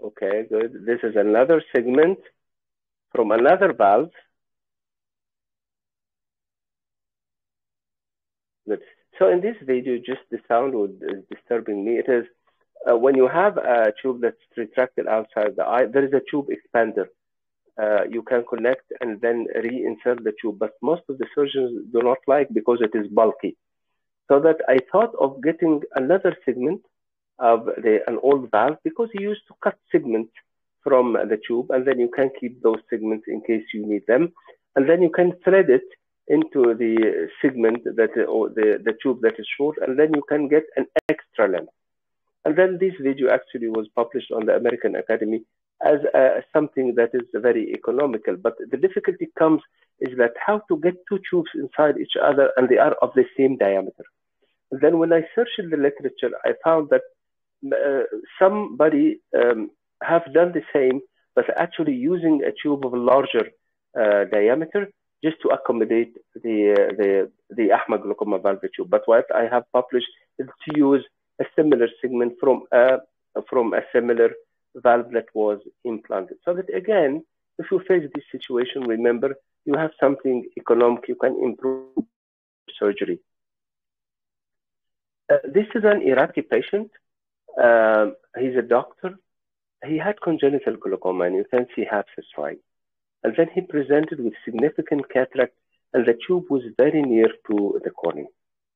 Okay, good. This is another segment from another valve. Good. So in this video, just the sound is disturbing me. It is uh, when you have a tube that's retracted outside the eye, there is a tube expander. Uh, you can connect and then reinsert the tube, but most of the surgeons do not like because it is bulky. So that I thought of getting another segment of the, an old valve because you used to cut segments from the tube and then you can keep those segments in case you need them. And then you can thread it into the segment that or the, the tube that is short and then you can get an extra length. And then this video actually was published on the American Academy as uh, something that is very economical. But the difficulty comes is that how to get two tubes inside each other and they are of the same diameter. And then when I searched the literature, I found that somebody um, have done the same, but actually using a tube of a larger uh, diameter just to accommodate the uh, the the Ahmed glaucoma valve tube. But what I have published is to use a similar segment from a from a similar valve that was implanted. So that again, if you face this situation, remember you have something economic, you can improve surgery. Uh, this is an Iraqi patient. Um, he's a doctor. He had congenital glaucoma, and you can see half his right. And then he presented with significant cataract, and the tube was very near to the cornea.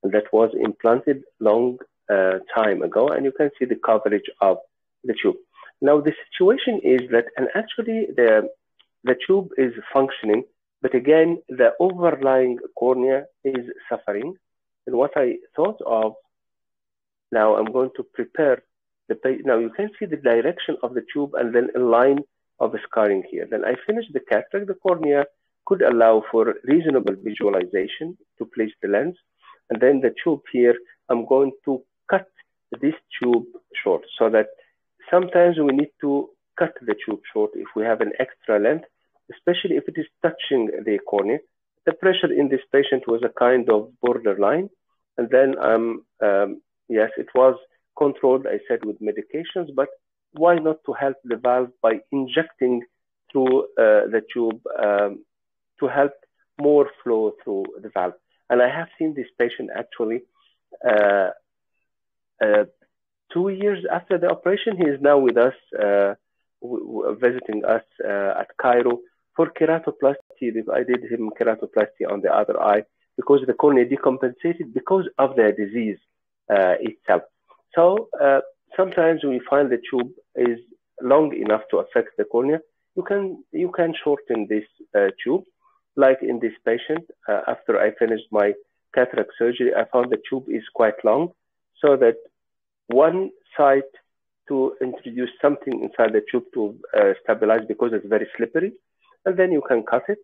And that was implanted long uh, time ago, and you can see the coverage of the tube. Now the situation is that, and actually the the tube is functioning, but again the overlying cornea is suffering. And what I thought of now, I'm going to prepare the. Now you can see the direction of the tube and then a line of scarring here. Then I finish the cataract. The cornea could allow for reasonable visualization to place the lens. And then the tube here, I'm going to cut this tube short so that sometimes we need to cut the tube short if we have an extra length, especially if it is touching the cornea. The pressure in this patient was a kind of borderline. And then, um, um, yes, it was controlled, I said, with medications, but why not to help the valve by injecting through uh, the tube um, to help more flow through the valve? And I have seen this patient actually uh, uh, two years after the operation. He is now with us, uh, visiting us uh, at Cairo for keratoplasty. I did him keratoplasty on the other eye because the cornea decompensated because of the disease uh, itself. So sometimes we find the tube is long enough to affect the cornea. You can you can shorten this tube like in this patient, uh, after I finished my cataract surgery, I found the tube is quite long, so that one side to introduce something inside the tube to uh, stabilize because it's very slippery, and then you can cut it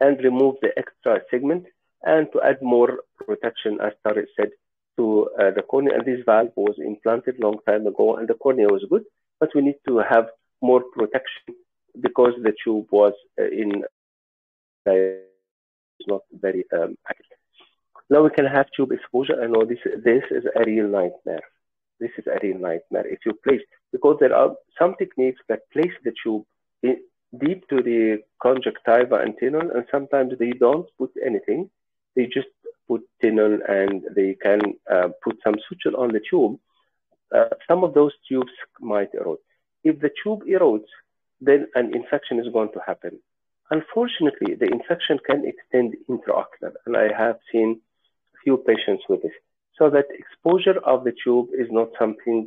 and remove the extra segment and to add more protection, as Tariq said, to uh, the cornea. And this valve was implanted long time ago, and the cornea was good. but we need to have more protection because the tube was uh, in not very um, accurate. Now we can have tube exposure. I know this this is a real nightmare. This is a real nightmare. If you place because there are some techniques that place the tube in, deep to the conjunctiva and tenon, and sometimes they don't put anything. They just put tenon and they can uh, put some suture on the tube. Uh, some of those tubes might erode. If the tube erodes, then an infection is going to happen. Unfortunately, the infection can extend intraocular, and I have seen a few patients with this. So that exposure of the tube is not something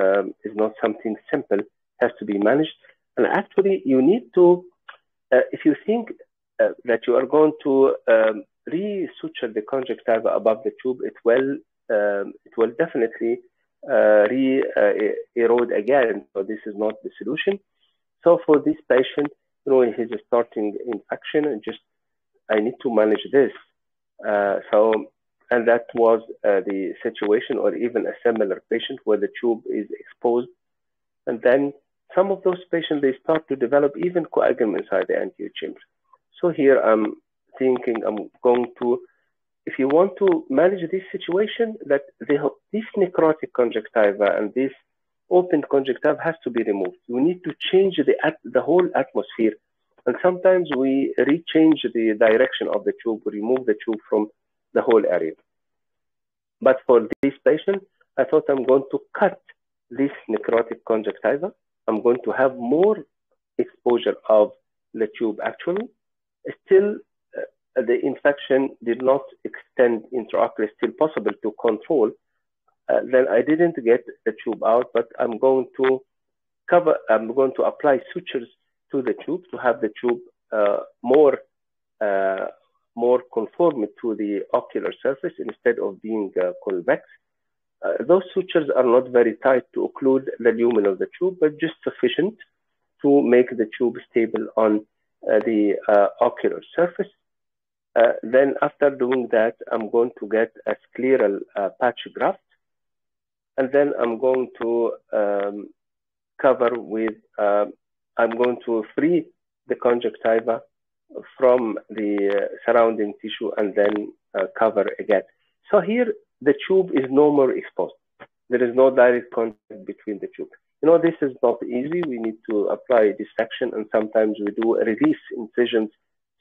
um, is not something simple. Has to be managed, and actually, you need to, uh, if you think uh, that you are going to um, re-suture the conjunctiva above the tube, it will um, it will definitely uh, re-erode again. So this is not the solution. So for this patient, you know, he's starting infection and just I need to manage this. Uh, so and that was uh, the situation, or even a similar patient where the tube is exposed, and then some of those patients they start to develop even coagulum inside the anterior chamber. So here I'm thinking I'm going to, if you want to manage this situation, that the, this necrotic conjunctiva and this open conjunctiva has to be removed. We need to change the the whole atmosphere, and sometimes we rechange the direction of the tube, remove the tube from the whole area. But for this patient, I thought I'm going to cut this necrotic conjunctiva. I'm going to have more exposure of the tube actually. Still, the infection did not extend intraocular, still possible to control. Uh, then I didn't get the tube out, but I'm going to cover, I'm going to apply sutures to the tube to have the tube uh, more uh, more conform to the ocular surface instead of being uh, convex. Uh, those sutures are not very tight to occlude the lumen of the tube, but just sufficient to make the tube stable on uh, the ocular surface. Uh, then after doing that, I'm going to get a scleral uh, patch graft. And then I'm going to um, cover with, I'm going to free the conjunctiva from the uh, surrounding tissue and then uh, cover again. So here the tube is no more exposed. There is no direct contact between the tube. You know, this is not easy. We need to apply dissection and sometimes we do release incisions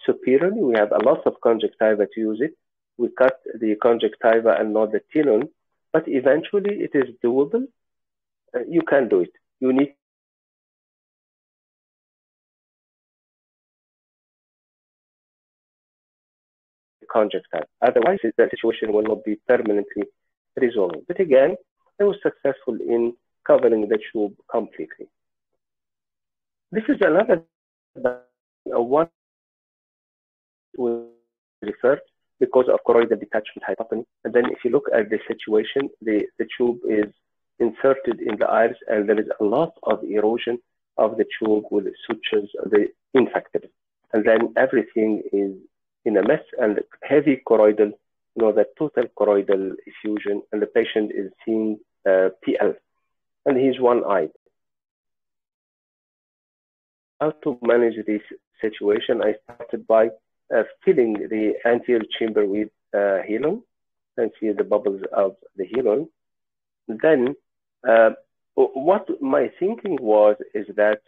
superiorly. We have a lot of conjunctiva to use it. We cut the conjunctiva and not the tenon, but eventually it is doable. Uh, you can do it. You need conjunctiva. Otherwise, the situation will not be permanently resolved. But again, I was successful in covering the tube completely. This is another one we referred because of choroidal detachment hypotony. And then if you look at the situation, the, the tube is inserted in the iris and there is a lot of erosion of the tube with the sutures, the infected. And then everything is in a mess and heavy choroidal, you know, the total choroidal effusion, and the patient is seeing uh, PL, and he's one-eyed. How to manage this situation? I started by filling the anterior chamber with uh, Healon, and see the bubbles of the Healon. Then, uh, what my thinking was is that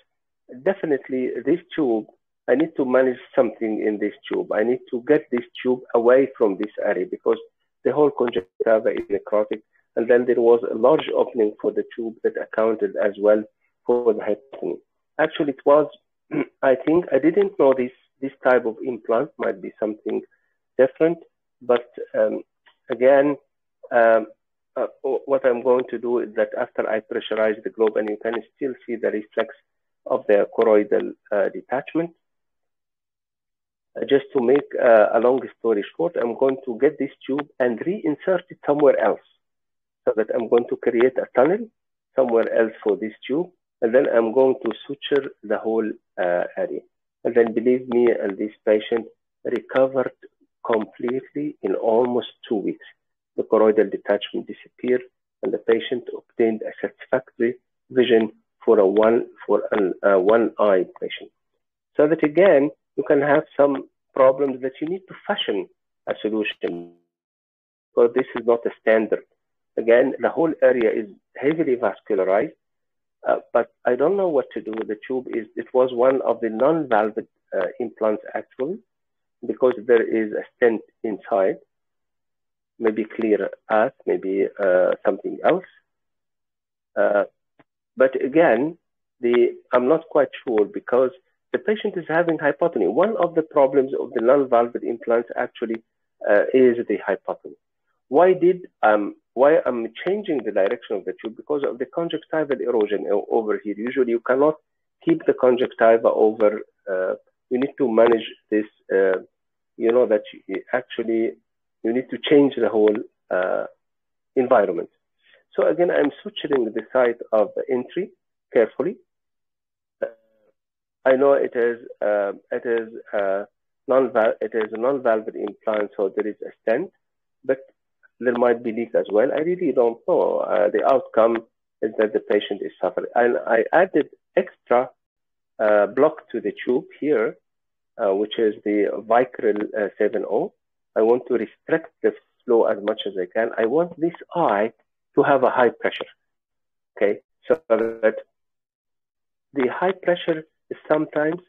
definitely this tube I need to manage something in this tube. I need to get this tube away from this area because the whole conjunctiva is necrotic. And then there was a large opening for the tube that accounted as well for the hypotony. Actually, it was, <clears throat> I think, I didn't know this, this type of implant might be something different. But um, again, um, uh, what I'm going to do is that after I pressurize the globe, and you can still see the reflex of the choroidal uh, detachment, just to make uh, a long story short, I'm going to get this tube and reinsert it somewhere else. So that I'm going to create a tunnel somewhere else for this tube. And then I'm going to suture the whole uh, area. And then believe me, and this patient recovered completely in almost two weeks. The choroidal detachment disappeared and the patient obtained a satisfactory vision for a one for an uh, one eye patient. So that again, you can have some problems that you need to fashion a solution. Because this is not a standard. Again, the whole area is heavily vascularized, uh, but I don't know what to do with the tube. Is it was one of the non-valved uh, implants actually, because there is a stent inside, maybe clear earth, maybe uh, something else. Uh, but again, the I'm not quite sure because the patient is having hypotony. One of the problems of the non-valved implants actually uh, is the hypotony. Why did um, why I'm changing the direction of the tube? Because of the conjunctival erosion over here. Usually, you cannot keep the conjunctiva over. Uh, you need to manage this. Uh, you know that you actually you need to change the whole uh, environment. So again, I'm suturing the site of entry carefully. Uh, I know it is uh, it is uh, non it is a non-valved implant, so there is a stent, but there might be leak as well. I really don't know. Uh, the outcome is that the patient is suffering, and I added extra uh, block to the tube here, uh, which is the Vicryl 7O. I want to restrict the flow as much as I can. I want this eye to have a high pressure. Okay, so that the high pressure is sometimes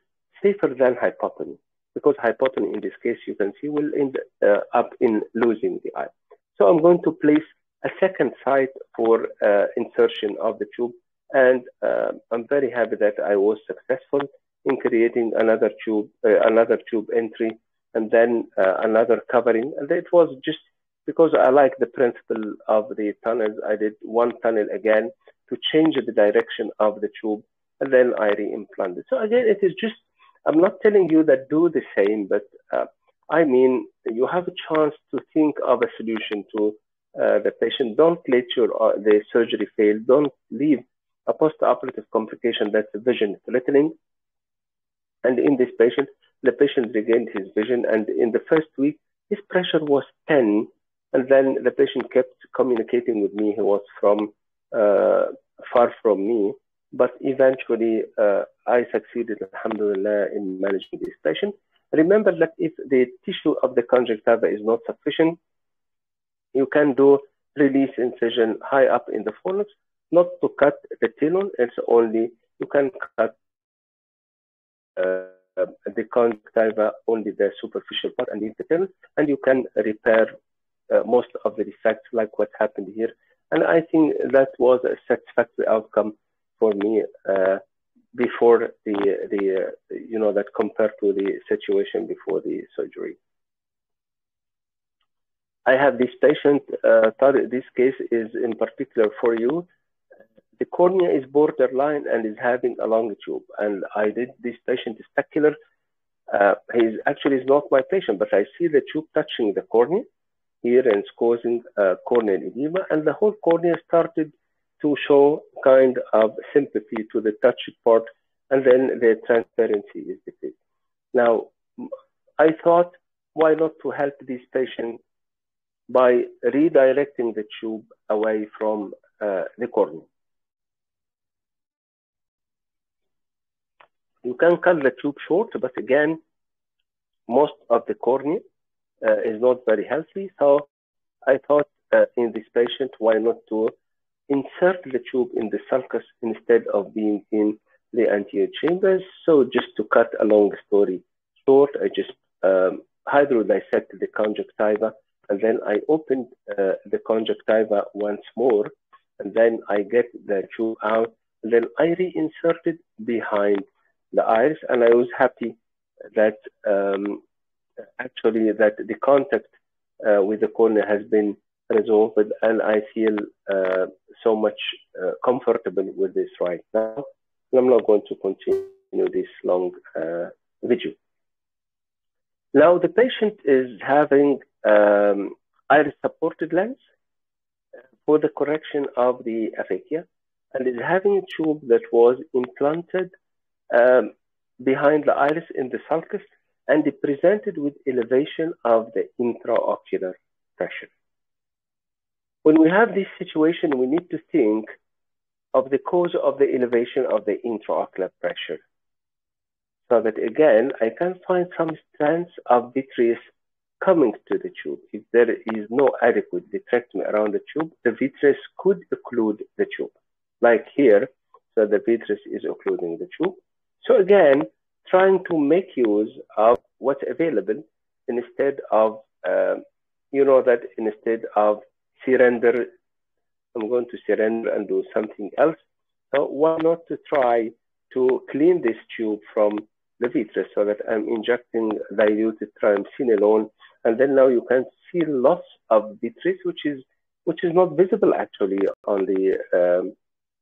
safer than hypotony because hypotony in this case you can see will end uh, up in losing the eye. So I'm going to place a second site for uh, insertion of the tube and uh, I'm very happy that I was successful in creating another tube, uh, another tube entry and then uh, another covering and it was just because I like the principle of the tunnels, I did one tunnel again to change the direction of the tube, and then I reimplanted. So again, it is just, I'm not telling you that do the same, but uh, I mean, you have a chance to think of a solution to uh, the patient. Don't let your uh, the surgery fail. Don't leave a post-operative complication that's vision threatening. And in this patient, the patient regained his vision, and in the first week, his pressure was 10 and then the patient kept communicating with me. He was from uh, far from me, but eventually uh, I succeeded, alhamdulillah, in managing this patient. Remember that if the tissue of the conjunctiva is not sufficient, you can do release incision high up in the fornix, not to cut the tenon, it's only you can cut uh, the conjunctiva, only the superficial part and the tenon, and you can repair uh, most of the defects like what happened here. And I think that was a satisfactory outcome for me uh, before the, the uh, you know, that compared to the situation before the surgery. I have this patient, uh, this case is in particular for you. The cornea is borderline and is having a long tube. And I did this patient specular. Uh, he's actually is not my patient, but I see the tube touching the cornea here and it's causing uh, corneal edema. And the whole cornea started to show kind of sympathy to the touched part, and then the transparency is decreased. Now, I thought, why not to help this patient by redirecting the tube away from uh, the cornea? You can cut the tube short, but again, most of the cornea uh, is not very healthy. So I thought uh, in this patient, why not to insert the tube in the sulcus instead of being in the anterior chambers. So just to cut a long story short, I just um, hydrodissected the conjunctiva and then I opened uh, the conjunctiva once more and then I get the tube out and then I reinserted behind the iris and I was happy that um, actually that the contact uh, with the cornea has been resolved and I feel uh, so much uh, comfortable with this right now. I'm not going to continue this long uh, video. Now the patient is having um, iris supported lens for the correction of the aphakia and is having a tube that was implanted um, behind the iris in the sulcus and presented with elevation of the intraocular pressure. When we have this situation, we need to think of the cause of the elevation of the intraocular pressure. So that again, I can find some strands of vitreous coming to the tube. If there is no adequate vitrectomy around the tube, the vitreous could occlude the tube. Like here, so the vitreous is occluding the tube. So again, trying to make use of what's available instead of, uh, you know, that instead of surrender, I'm going to surrender and do something else. So why not to try to clean this tube from the vitreous so that I'm injecting diluted triamcinolone and then now you can see loss of vitreous, which is which is not visible actually on the um,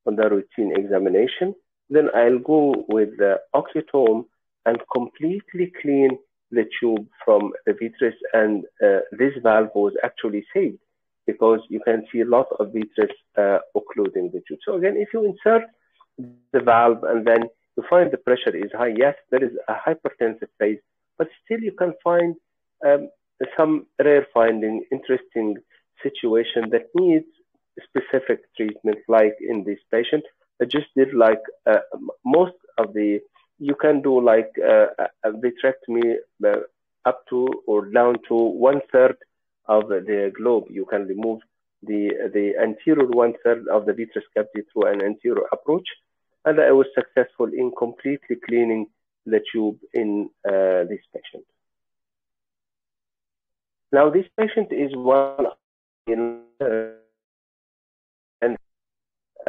on the routine examination. Then I'll go with the ocutome and completely clean the tube from the vitreous, and uh, this valve was actually saved because you can see a lot of vitreous uh, occluding the tube. So again, if you insert the valve and then you find the pressure is high, yes, there is a hypertensive phase, but still you can find um, some rare finding, interesting situation that needs specific treatment, like in this patient. I just did like uh, most of the, you can do like uh, a vitrectomy uh, up to or down to one third of the globe. You can remove the the anterior one third of the vitreous cavity through an anterior approach, and I was successful in completely cleaning the tube in uh, this patient. Now, this patient is one in uh, and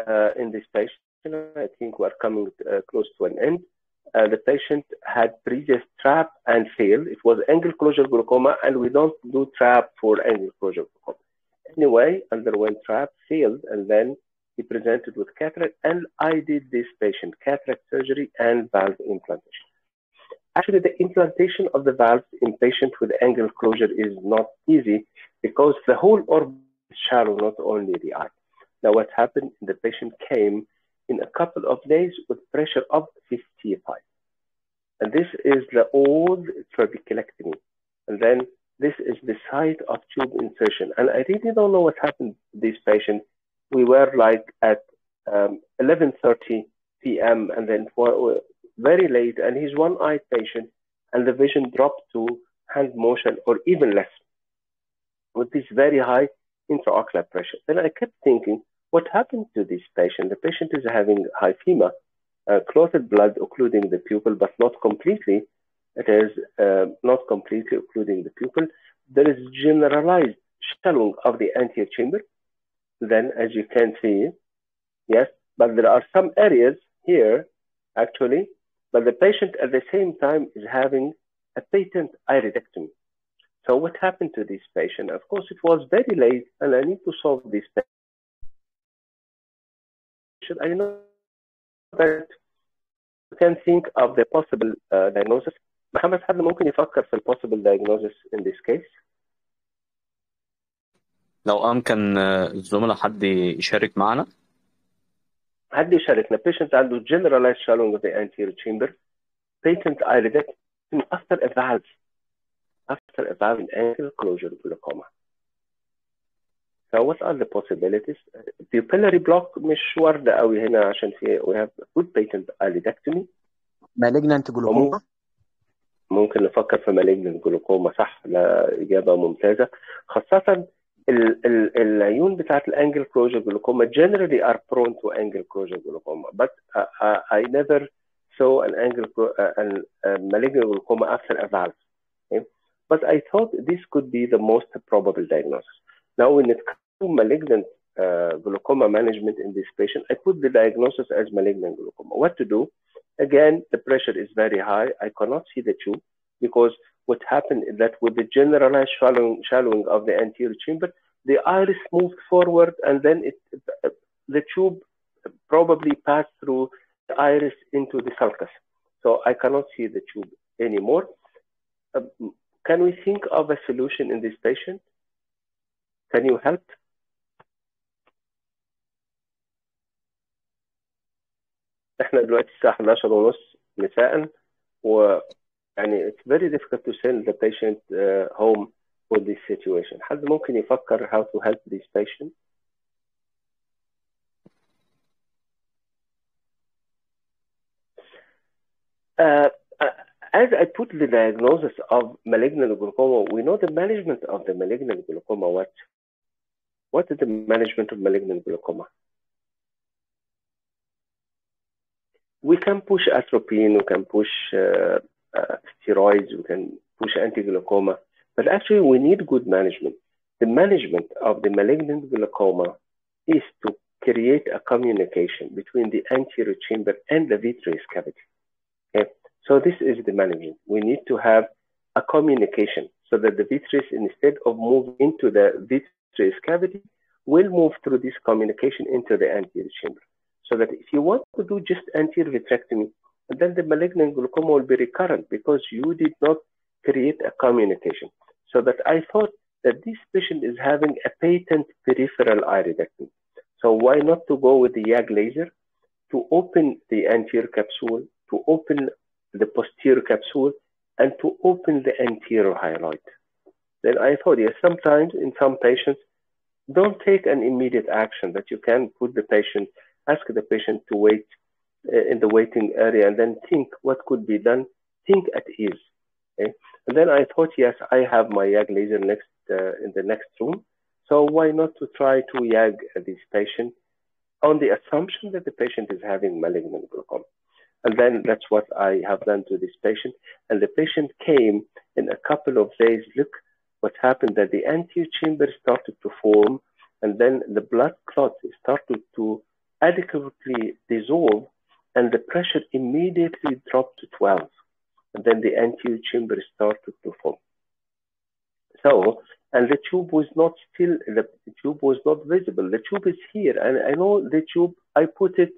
uh, in this patient, I think we're coming uh, close to an end. Uh, the patient had previous trab and failed. It was angle closure glaucoma, and we don't do trab for angle closure glaucoma. Anyway, underwent trab, failed, and then he presented with cataract, and I did this patient cataract surgery and valve implantation. Actually, the implantation of the valves in patients with angle closure is not easy because the whole orbit is shallow, not only the eye. Now, what happened? The patient came in a couple of days with pressure of 55. And this is the old trabeculectomy. And then this is the site of tube insertion. And I really don't know what happened to this patient. We were like at um, 11.30 p.m. and then for, very late and he's one-eyed patient and the vision dropped to hand motion or even less with this very high intraocular pressure. Then I kept thinking, what happened to this patient? The patient is having hyphema, uh, clotted blood occluding the pupil, but not completely. It is uh, not completely occluding the pupil. There is generalized shallowing of the anterior chamber. Then, as you can see, yes, but there are some areas here, actually, but the patient at the same time is having a patent iridectomy. So what happened to this patient? Of course, it was very late, and I need to solve this patient. I know that you can think of the possible uh, diagnosis. محمد حد ممكن يفكر في possible diagnosis in this case? لو أمكن آه، الزملاء حد يشارك معنا حد يشاركنا patient عنده generalized shallowing of the anterior chamber, patent iridectomy after a valve, after a valve in angle closure glaucoma. What are the possibilities? Pupillary block مش واردة قوي هنا عشان في we have good patent iridectomy. malignant glaucoma ممكن نفكر في malignant glaucoma صح لا إجابة ممتازة خاصة ال ال العيون بتاعت الانجل كلوجر glaucoma generally are prone to angle closure glaucoma but uh, uh, I never saw an angle uh, an, a malignant glaucoma after a valve okay? but I thought this could be the most probable diagnosis now when it to malignant uh, glaucoma management in this patient I put the diagnosis as malignant glaucoma what to do again the pressure is very high I cannot see the tube because what happened is that with the generalized shallowing, shallowing of the anterior chamber, the iris moved forward and then it, the tube probably passed through the iris into the sulcus. So I cannot see the tube anymore. Um, can we think of a solution in this patient? Can you help? احنا دلوقتي الساعه 11 ونص مساء و يعني it's very difficult to send the patient uh, home for this situation حد ممكن يفكر how to help this patient Uh, as I put the diagnosis of malignant glaucoma, we know the management of the malignant glaucoma. What? What is the management of malignant glaucoma? We can push atropine, we can push uh, uh, steroids, we can push anti-glaucoma, but actually we need good management. The management of the malignant glaucoma is to create a communication between the anterior chamber and the vitreous cavity. Okay? So this is the management. We need to have a communication so that the vitreous, instead of moving into the vitreous cavity, will move through this communication into the anterior chamber. So that if you want to do just anterior vitrectomy, then the malignant glaucoma will be recurrent because you did not create a communication. So that I thought that this patient is having a patent peripheral iridectomy. So why not to go with the YAG laser to open the anterior capsule, to open the posterior capsule, and to open the anterior hyaloid. Then I thought, yes, sometimes in some patients, don't take an immediate action that you can put the patient, ask the patient to wait uh, in the waiting area and then think what could be done, think at ease. Okay? And then I thought, yes, I have my YAG laser next uh, in the next room. So why not to try to YAG this patient on the assumption that the patient is having malignant glaucoma. And then that's what I have done to this patient. And the patient came in a couple of days. Look what happened that the anterior chamber started to form, and then the blood clot started to adequately dissolve, and the pressure immediately dropped to 12. And then the anterior chamber started to form. So, and the tube was not still, the tube was not visible. The tube is here. And I know the tube, I put it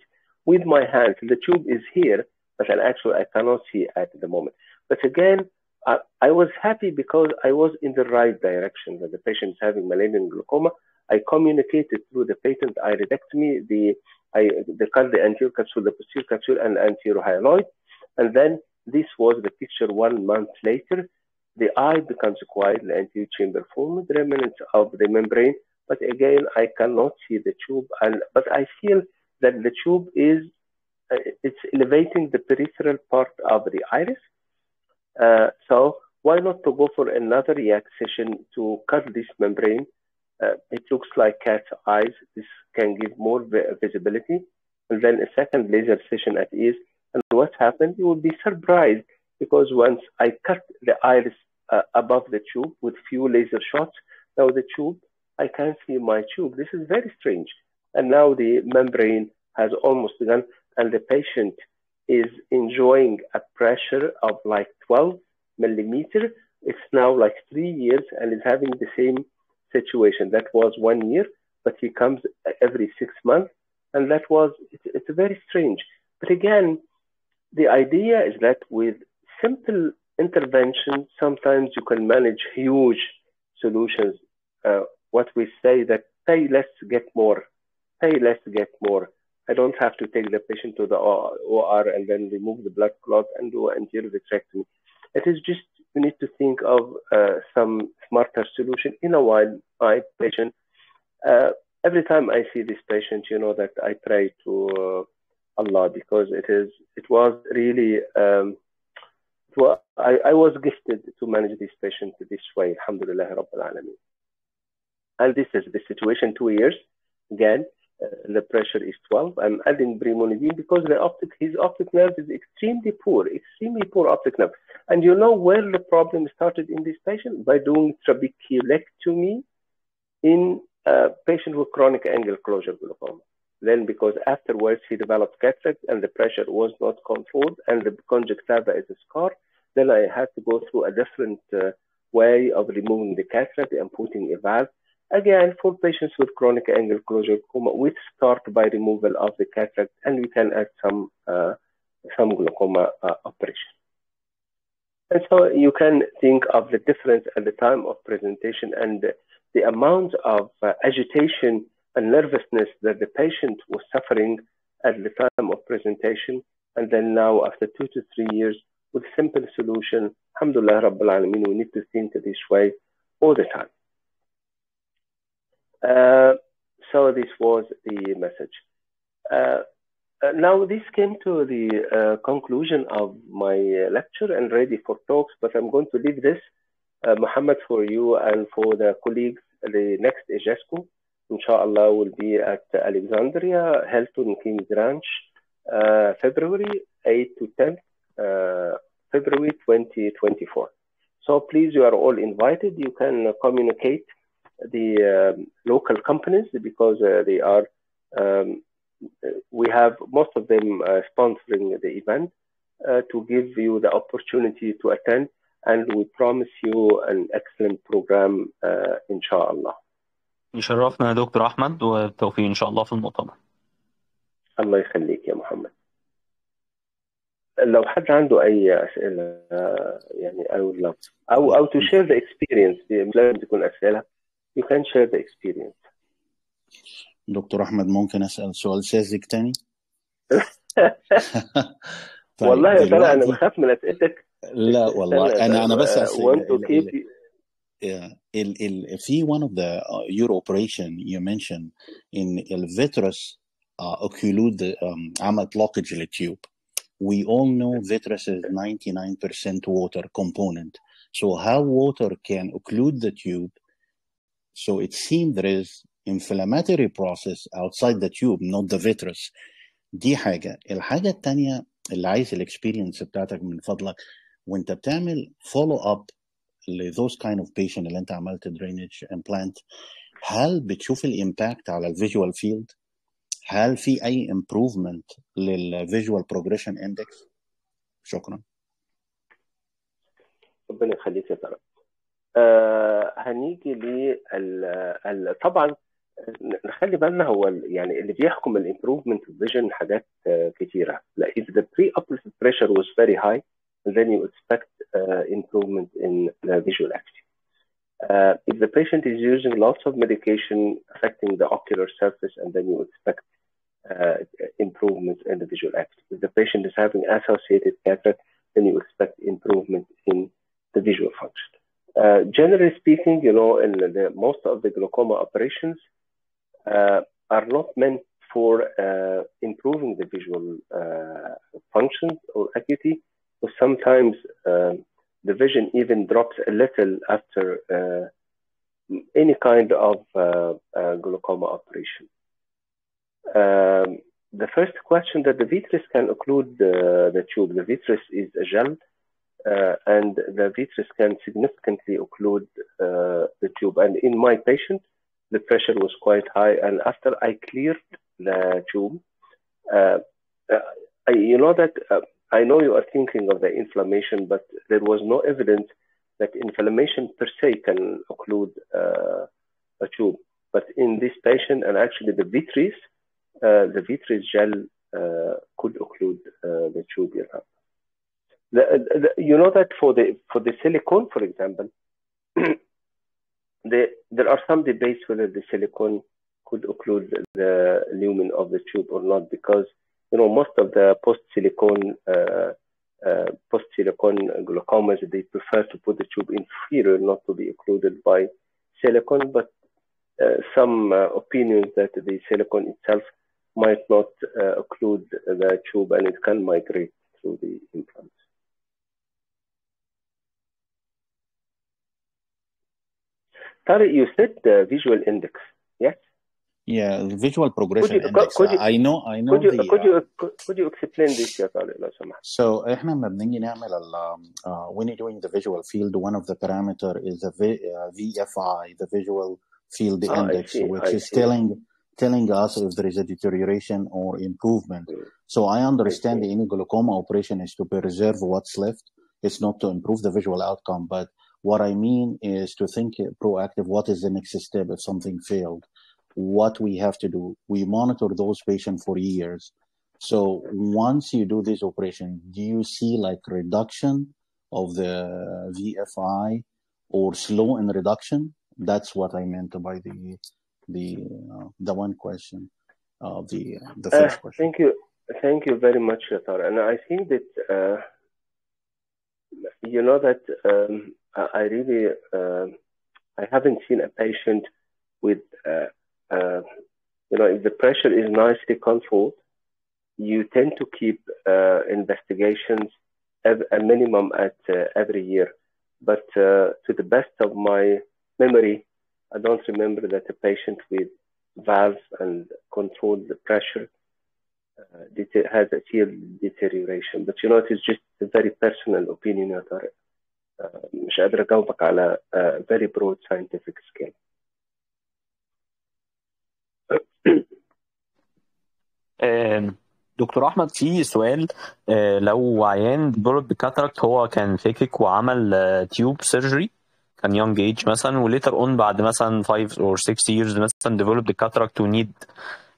with my hands. The tube is here, but actually I cannot see at the moment. But again, I, I was happy because I was in the right direction that the patient is having malignant glaucoma. I communicated through the patent iridectomy, the I cut the anterior capsule, the posterior capsule, and anterior hyaloid. And then this was the picture one month later. The eye becomes quiet, the anterior chamber formed remnants of the membrane. But again, I cannot see the tube, and but I feel that the tube is uh, it's elevating the peripheral part of the iris. Uh, so why not to go for another session to cut this membrane? Uh, it looks like cat's eyes. This can give more visibility. And then a second laser session at ease. And what happened? You will be surprised because once I cut the iris uh, above the tube with few laser shots, now the tube, I can see my tube. This is very strange. And now the membrane has almost gone, and the patient is enjoying a pressure of like 12 millimeter. It's now like three years and is having the same situation. That was one year, but he comes every six months. And that was, it's, it's very strange. But again, the idea is that with simple intervention, sometimes you can manage huge solutions. Uh, what we say that pay less, get more. Pay less, get more. I don't have to take the patient to the OR and then remove the blood clot and do anterior vitrectomy. It is just we need to think of uh, some smarter solution in a while. My patient, uh, every time I see this patient, you know that I pray to uh, Allah because it is it was really um, I, I was gifted to manage this patient this way. Alhamdulillah Rabbil Alameen. And this is the situation two years. Again, the pressure is 12. I'm adding brimonidine because the optic, his optic nerve is extremely poor, extremely poor optic nerve. And you know where the problem started in this patient? By doing trabeculectomy in a patient with chronic angle closure glaucoma. Then because afterwards he developed cataract and the pressure was not controlled and the conjunctiva is a scar, then I had to go through a different uh, way of removing the cataract and putting a valve. Again, for patients with chronic angle closure glaucoma, we start by removal of the cataract and we can add some uh, some glaucoma uh, operation. And so you can think of the difference at the time of presentation and the, the amount of uh, agitation and nervousness that the patient was suffering at the time of presentation. And then now, after two to three years, with simple solution, alhamdulillah, Rabbil Alameen, we need to think this way all the time. Uh, so this was the message. Uh, Uh, now this came to the uh, conclusion of my lecture and ready for talks, but I'm going to leave this, uh, Muhammad, for you and for the colleagues. The next EJASCO, inshallah, will be at Alexandria, Hilton Kings Ranch, February 8 to 10, uh, February 2024. So please, you are all invited. You can communicate the um, local companies because uh, they are um, we have most of them uh, sponsoring the event uh, to give you the opportunity to attend and we promise you an excellent program uh, inshallah يشرفنا يا دكتور احمد والتوفيق ان شاء الله في المؤتمر الله يخليك يا محمد لو حد عنده اي اسئله يعني I would love او او to share the experience مش لازم تكون اسئله you can share the experience دكتور احمد ممكن اسال سؤال ساذج تاني <laughs> <laughs> طيب والله يا ترى انا دلوقتي بخاف من اسئلتك لا والله <laughs> انا انا بس اصل want to ال keep ال ال ال ال في one of the uh, your operation you mentioned in الفيترس uh, occlude um, عمل blockage للتيوب we all know vitreous is 99% water component so how water can occlude the tube so it seems there is inflammatory process outside the tube not the vitreous دي حاجة الحاجة التانية اللي عايز الاكسبيرينس بتاعتك من فضلك وانت بتعمل follow up ل those kind of patient اللي انت عملت drainage implant هل بتشوف الامباكت على الفيجوال فيلد؟ هل في أي improvement للفيجوال progression index؟ شكرا ربنا يخليك يا ترى آه هنيجي لل طبعا نخلي بالنا هو يعني اللي بيحكم الامبروفمنت فيجن حاجات آه، كتيره لا if the pre-operative pressure was very high then you expect uh, improvement in the visual acuity uh, if the patient is using lots of medication affecting the ocular surface and then you expect uh, improvement in the visual acuity if the patient is having associated cataract then you expect improvement in the visual function uh, generally speaking, you know, in the, most of the glaucoma operations uh, are not meant for uh, improving the visual uh, functions or acuity, but sometimes um, the vision even drops a little after uh, any kind of uh, uh, glaucoma operation. Um, the first question that the vitreous can occlude uh, the tube. The vitreous is a gel uh, and the vitreous can significantly occlude uh, the tube. And in my patient, the pressure was quite high. And after I cleared the tube, uh, uh, I, you know that uh, I know you are thinking of the inflammation, but there was no evidence that inflammation per se can occlude uh, a tube. But in this patient, and actually the vitreous, the vitreous gel could occlude the tube. You. The, the, you know that for the for the silicone, for example, <clears throat> the, there are some debates whether the silicone could occlude the lumen of the tube or not, because you know most of the post-silicone uh, uh, post-silicone glaucomas they prefer to put the tube inferior, not to be occluded by silicone. But uh, some uh, opinions that the silicone itself might not uh, occlude the tube and it can migrate through the implants. Tariq, you said the visual index, yes? Yeah, the visual Could progression you, index. could you, I know I know could you, the could uh, you, could you explain this يا طارق لو سمحت؟ So احنا لما بنيجي نعمل ال uh, when you're doing the visual field, one of the parameter is the v, uh, VFI, the visual field Ah, I index, see, which I is see. telling telling us if there is a deterioration or improvement. Mm. So I understand see. any glaucoma operation is to preserve what's left. It's not to improve the visual outcome, but what I mean is to think proactive. What is the next step if something failed? What we have to do? We monitor those patients for years. So once you do this operation, do you see like reduction of the VFI or slow in reduction? That's what I meant by the the uh, the one question, uh, the the first uh, question. Thank you, thank you very much, Yatar. And I think that uh, you know that um, uh, I really uh, I haven't seen a patient with uh, you know if the pressure is nicely controlled, you tend to keep investigations a minimum at every year. But to the best of my memory, I don't remember that a patient with valve and controlled pressure uh, has achieved deterioration. But you know, it is just a very personal opinion. مش قادر أجاوبك على a very broad scientific scale. دكتور أحمد في سؤال آه، لو عيان ديفلوب بكاتراكت هو كان فيكك وعمل تيوب سيرجري كان يونج ايج مثلا وليتر اون بعد مثلا 5 اور 6 years مثلا ديفلوب كاتراكت ونيد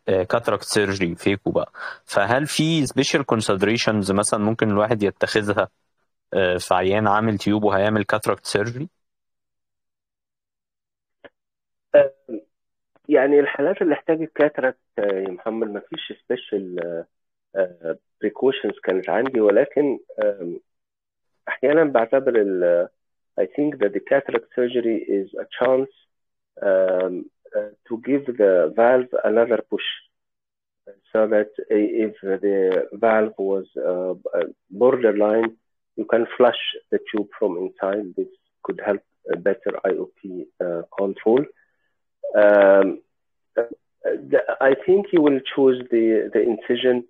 كاتراكت سيرجري فيكو بقى فهل في سبيشال كونسيدريشنز مثلا ممكن الواحد يتخذها آه، في عيان عامل تيوب وهيعمل كاتراكت سيرجري؟ يعني الحالات اللي احتاجت كاتراكت يا محمد ما فيش سبيشال بريكوشنز كانت عندي ولكن أحيانا بعتبر ال I think that the cataract surgery is a chance um, uh, to give the valve another push so that if the valve was uh, borderline, you can flush the tube from inside. This could help a better IOP uh, control. Um, the, I think you will choose the, the incision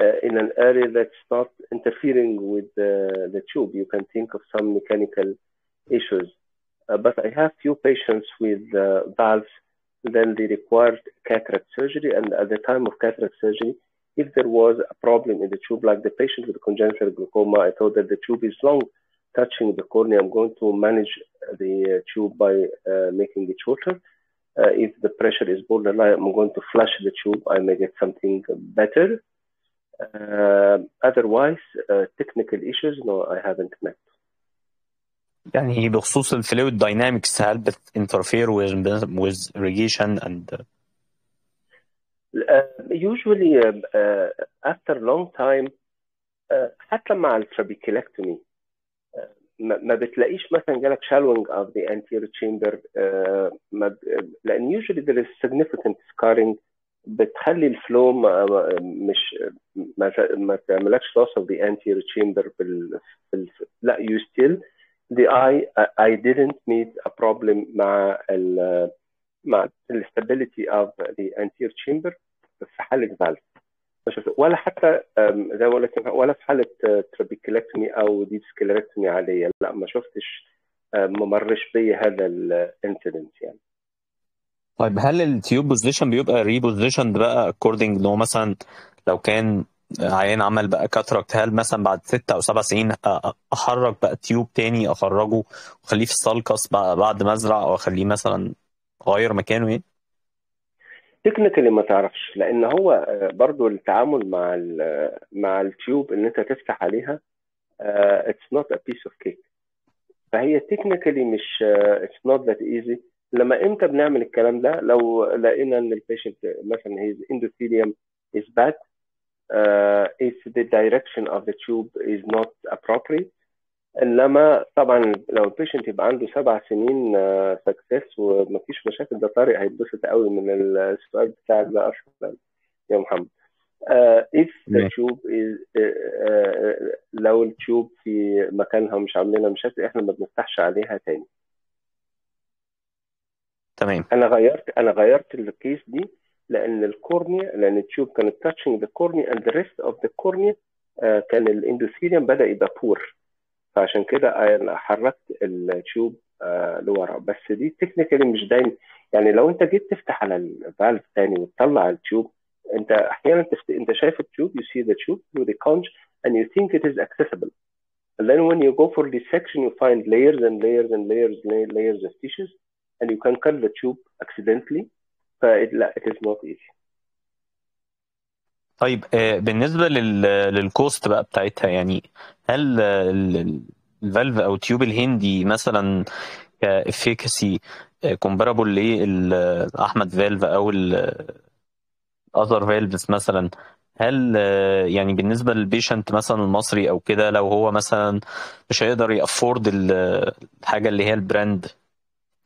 uh, in an area that's not interfering with the, the tube. You can think of some mechanical issues. Uh, but I have few patients with uh, valves, then they required cataract surgery. And at the time of cataract surgery, if there was a problem in the tube, like the patient with congenital glaucoma, I thought that the tube is long touching the cornea. I'm going to manage the uh, tube by uh, making it shorter. Uh, if the pressure is borderline, I'm going to flush the tube. I may get something better. Uh, otherwise, uh, technical issues, no, I haven't met. يعني بخصوص الفلويد داينامكس هل بتinterfere with with irrigation and Uh, usually, uh, uh, after a long time, uh, حتى مع الترابيكيلكتومي uh, ما ما بتلاقيش مثلا جالك shallowing of the anterior chamber uh, ما ب- لأن usually there is significant scarring بتخلي الفلو ما ما- مش ما ت- ما تعملكش loss of the anterior chamber بال, بال لا you still the eye I, I didn't meet a problem مع ال مع ال stability of the anterior chamber في حالة فالف. ولا حتى زي ما لك ولا في حالة ترابيكيلكتومي أو ديب سكليركتومي عادية. لا ما شفتش أم، ما مرش بيا هذا الانسيدنت يعني. طيب هل التيوب بوزيشن بيبقى ريبوزيشن بقى according إن هو مثلا لو كان عيان عمل بقى كاتراكت هل مثلا بعد ستة أو سبع سنين أحرك بقى تيوب تاني أخرجه وأخليه في السالكس بعد ما ازرع أو اخليه مثلا اغير مكانه إيه؟ تكنيكالي ما تعرفش لأن هو آه، برضو التعامل مع ال مع التيوب ان أنت تفتح عليها اتس نوت ا بيس اوف كيك فهي تكنيكالي مش اتس نوت ذات ايزي لما إمتى بنعمل الكلام ده؟ لو لقينا إن البيشنت مثلا هيز is bad uh, if the direction of the tube is not appropriate إنما طبعا لو البيشنت يبقى عنده سبع سنين سكسس ومفيش مشاكل ده طارق هيتبسط قوي من السؤال بتاعك ده أصلا يا محمد. Uh, if the tube is uh, uh, لو التيوب في مكانها ومش عاملينها مشاكل إحنا ما بنفتحش عليها تاني. تمام أنا غيرت أنا غيرت الكيس دي لأن الكورنيا لأن التيوب كانت the cornea and the rest of the cornea آه، كان الاندوثيليوم بدأ يبقى بور فعشان كده أنا حركت التيوب آه، لورا بس دي تكنيكالي مش دايما يعني لو انت جيت تفتح على الفالف تاني وتطلع التيوب انت أحيانا تفت... انت شايف التيوب يو سي ذا تيوب ثرو ذا كونش اند يو ثينك ات از اكسسبل And then when you go for dissection, you find layers and layers and layers layers of tissues, and you can cut the tube accidentally. But it, it is not easy. طيب آه، بالنسبة لل للكوست بقى بتاعتها يعني هل آه، ال- ال- الفالف أو التيوب الهندي مثلا كافيكاسي كومبارابل للاحمد فالف أو الاذر فالفز مثلا. هل آه، يعني بالنسبة للبيشنت مثلا المصري أو كده لو هو مثلا مش هيقدر يأفورد الحاجة اللي هي البراند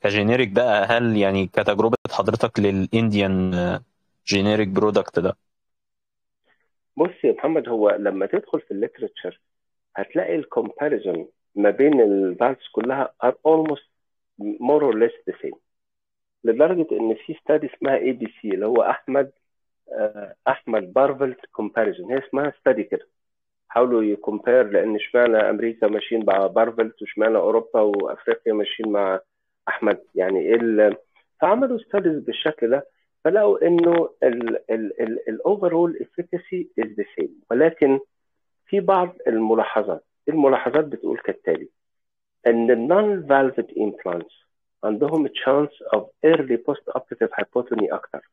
كجينيريك بقى هل يعني كتجربة حضرتك للإنديان جينيريك برودكت ده؟ بص يا محمد هو لما تدخل في الليترشر هتلاقي الكومباريزون ما بين الفالفز كلها are almost more or less the same. لدرجة إن في ستادي اسمها اي بي سي اللي هو أحمد آه، أحمد بارفلت كومباريزون هي اسمها ستادي كده. حاولوا يكومبير لأن اشمعنى أمريكا ماشيين مع بارفلت واشمعنى أوروبا وأفريقيا ماشيين مع أحمد؟ يعني إيه فعملوا ستاديز بالشكل ده. فلقوا إنه الاوفرول افيكاسي از ذا سيم ولكن في بعض الملاحظات الملاحظات بتقول كالتالي إن النون فالفد امبلانتس عندهم تشانس اوف ايرلي بوست اوبريتيف هايبوتوني أكتر.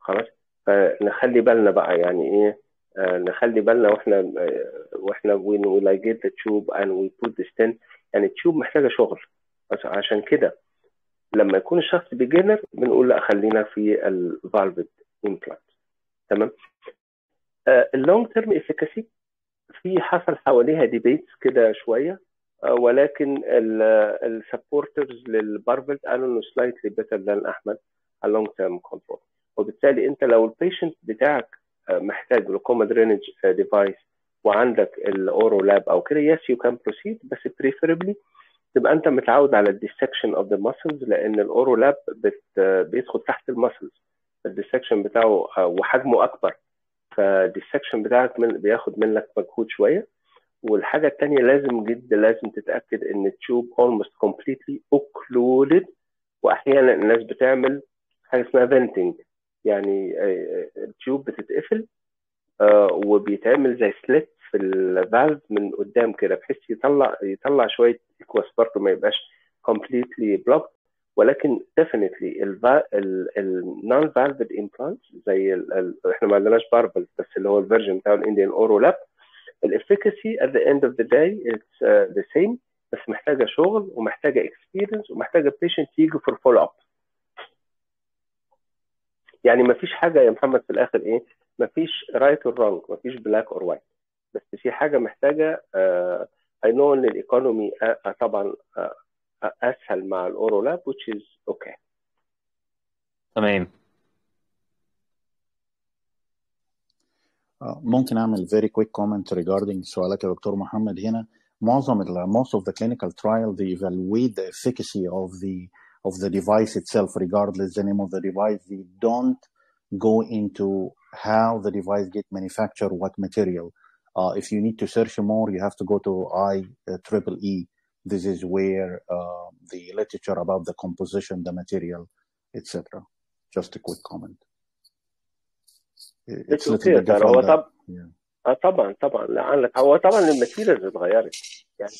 خلاص؟ فنخلي بالنا بقى يعني إيه؟ نخلي بالنا وإحنا وإحنا when we ligate the tube and we put the stent يعني التيوب محتاجة شغل. عشان كده لما يكون الشخص بيجنر بنقول لا خلينا في الفالفد امبلانت تمام؟ اللونج تيرم افيكاسي في حصل حواليها ديبيتس كده شوية آه، ولكن السبورترز للبارفلت قالوا إنه سلايتلي بيتر ذان أحمد اللونج تيرم كنترول وبالتالي أنت لو البيشنت بتاعك آه، محتاج جلوكوما درينج ديفايس وعندك الاورو لاب أو كده يس يو كان بروسيد بس بريفيربلي تبقى انت متعود على الديسكشن اوف ذا ماسلز لأن الاورو لاب بت بيدخل تحت الماسلز الديسكشن بتاعه آه، وحجمه أكبر. فالديسكشن بتاعك من بياخد منك مجهود شوية. والحاجة الثانية لازم جدا لازم تتأكد إن التيوب almost completely occluded. وأحيانا الناس بتعمل حاجة اسمها فنتنج يعني آه، التيوب بتتقفل آه، وبيتعمل زي سليت في الفالف من قدام كده بحيث يطلع يطلع شوية اكواس برضه ما يبقاش completely blocked. ولكن definitely النون فالفد امبلانتس زي ال ال إحنا ما عندناش باربل بس اللي هو الفيرجن بتاع الانديان اورو لاب at the end of the day it's uh, the same بس محتاجة شغل ومحتاجة experience ومحتاجة patient يجي for follow up يعني ما فيش حاجة يا محمد في الآخر إيه؟ ما فيش رايت اور رونج ما فيش بلاك اور وايت بس في حاجة محتاجه اي نو ان الايكونومي طبعا آه، آه، اسهل مع الاورو لاب which is okay تمام آه، ممكن اعمل very quick comment regarding سؤالك يا دكتور محمد هنا معظم ال most of the clinical trial they evaluate the efficacy of the of the device itself regardless the name of the device they don't go into how the device get manufactured what material uh, if you need to search more you have to go to I uh, triple E this is where uh, the literature about the composition the material etc just a quick comment it's little bit هو طب yeah. آه طبعا طبعا لا عندك هو طبعا الماتيريالز اتغيرت يعني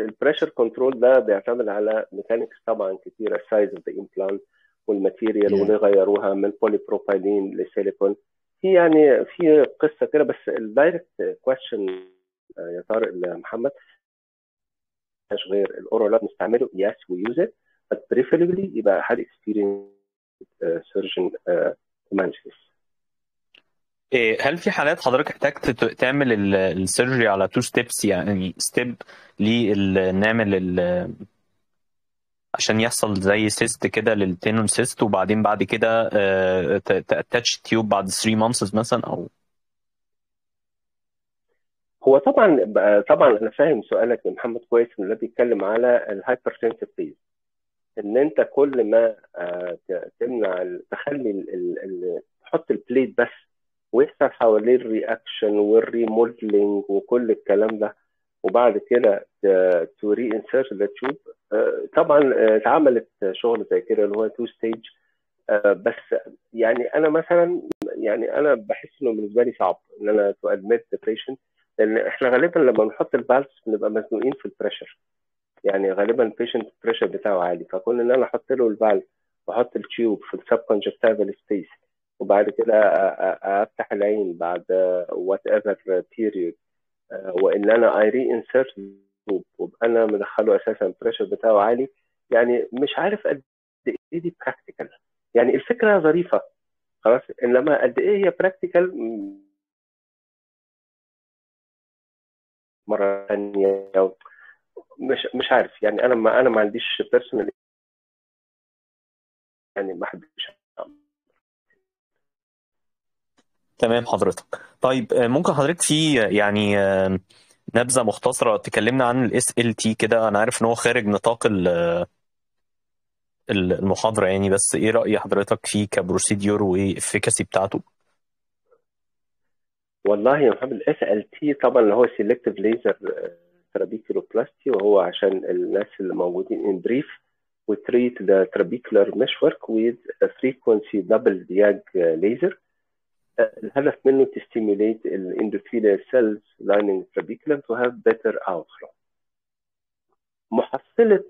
البريشر كنترول ده بيعتمد على ميكانكس طبعا كتيره السايز اوف ذا امبلانت والماتيريال Yeah. وليه غيروها من بولي بروبايلين لسيليكون في يعني في قصة كده بس الدايركت كويشن يا طارق لمحمد مش غير الاورو لاب نستعمله. يس وي يوز ات but preferably يبقى حد experienced سيرجن مانج إيه، هل في حالات حضرتك احتجت ت- تعمل ال- السيرجري على تو ستيبس يعني ستيب نعمل ال- عشان يحصل زي سيست كده للتينون سيست وبعدين بعد كده تاتش تيوب بعد 3 مانثس مثلا أو هو طبعا طبعا أنا فاهم سؤالك يا محمد كويس ان ده بيتكلم على الهايبرتنسيف فيز إن أنت كل ما آه، تمنع تخلي تحط البليت بس ويحصل حواليه الرياكشن والريموديلنج وكل الكلام ده وبعد كده تو ري انسيرت ذا تيوب طبعا آه، اتعملت شغل زي كده اللي هو تو ستيج بس يعني أنا مثلا يعني أنا بحس إنه بالنسبة لي صعب إن أنا تو ادميت ذا بيشنت لأن إحنا غالبا لما بنحط الفالفز بنبقى مزنوقين في البريشر يعني غالبا البيشنت البريشر بتاعه عالي. فكون إن أنا أحط له الفالف وأحط التيوب في السب كونجكتيفال سبيس وبعد كده أفتح العين بعد وات ايفر بيريود وإن أنا اي ري انسرت وابقى أنا مدخله أساسا البريشر بتاعه عالي. يعني مش عارف قد إيه دي براكتيكال يعني الفكرة ظريفة. خلاص؟ إنما قد إيه هي براكتيكال مرة ثانية مش مش عارف. يعني أنا ما أنا ما عنديش بيرسونال يعني ما احبش تمام حضرتك. طيب آه، ممكن حضرتك في يعني آه، نبذة مختصرة تكلمنا عن الاس ال تي كده؟ أنا عارف إن هو خارج نطاق ال- ال- المحاضرة يعني بس إيه رأي حضرتك فيه كبروسيديور وافيكاسي بتاعته؟ والله يا محمد الاس ال تي طبعا اللي هو سيلكتيف ليزر ترابيكولوبلاستي وهو عشان الناس اللي موجودين ان بريف we treat the trabecular meshwork with a frequency double diag الهدف منه to stimulate the endothelial cells lining trabeculum to have better outflow محصلة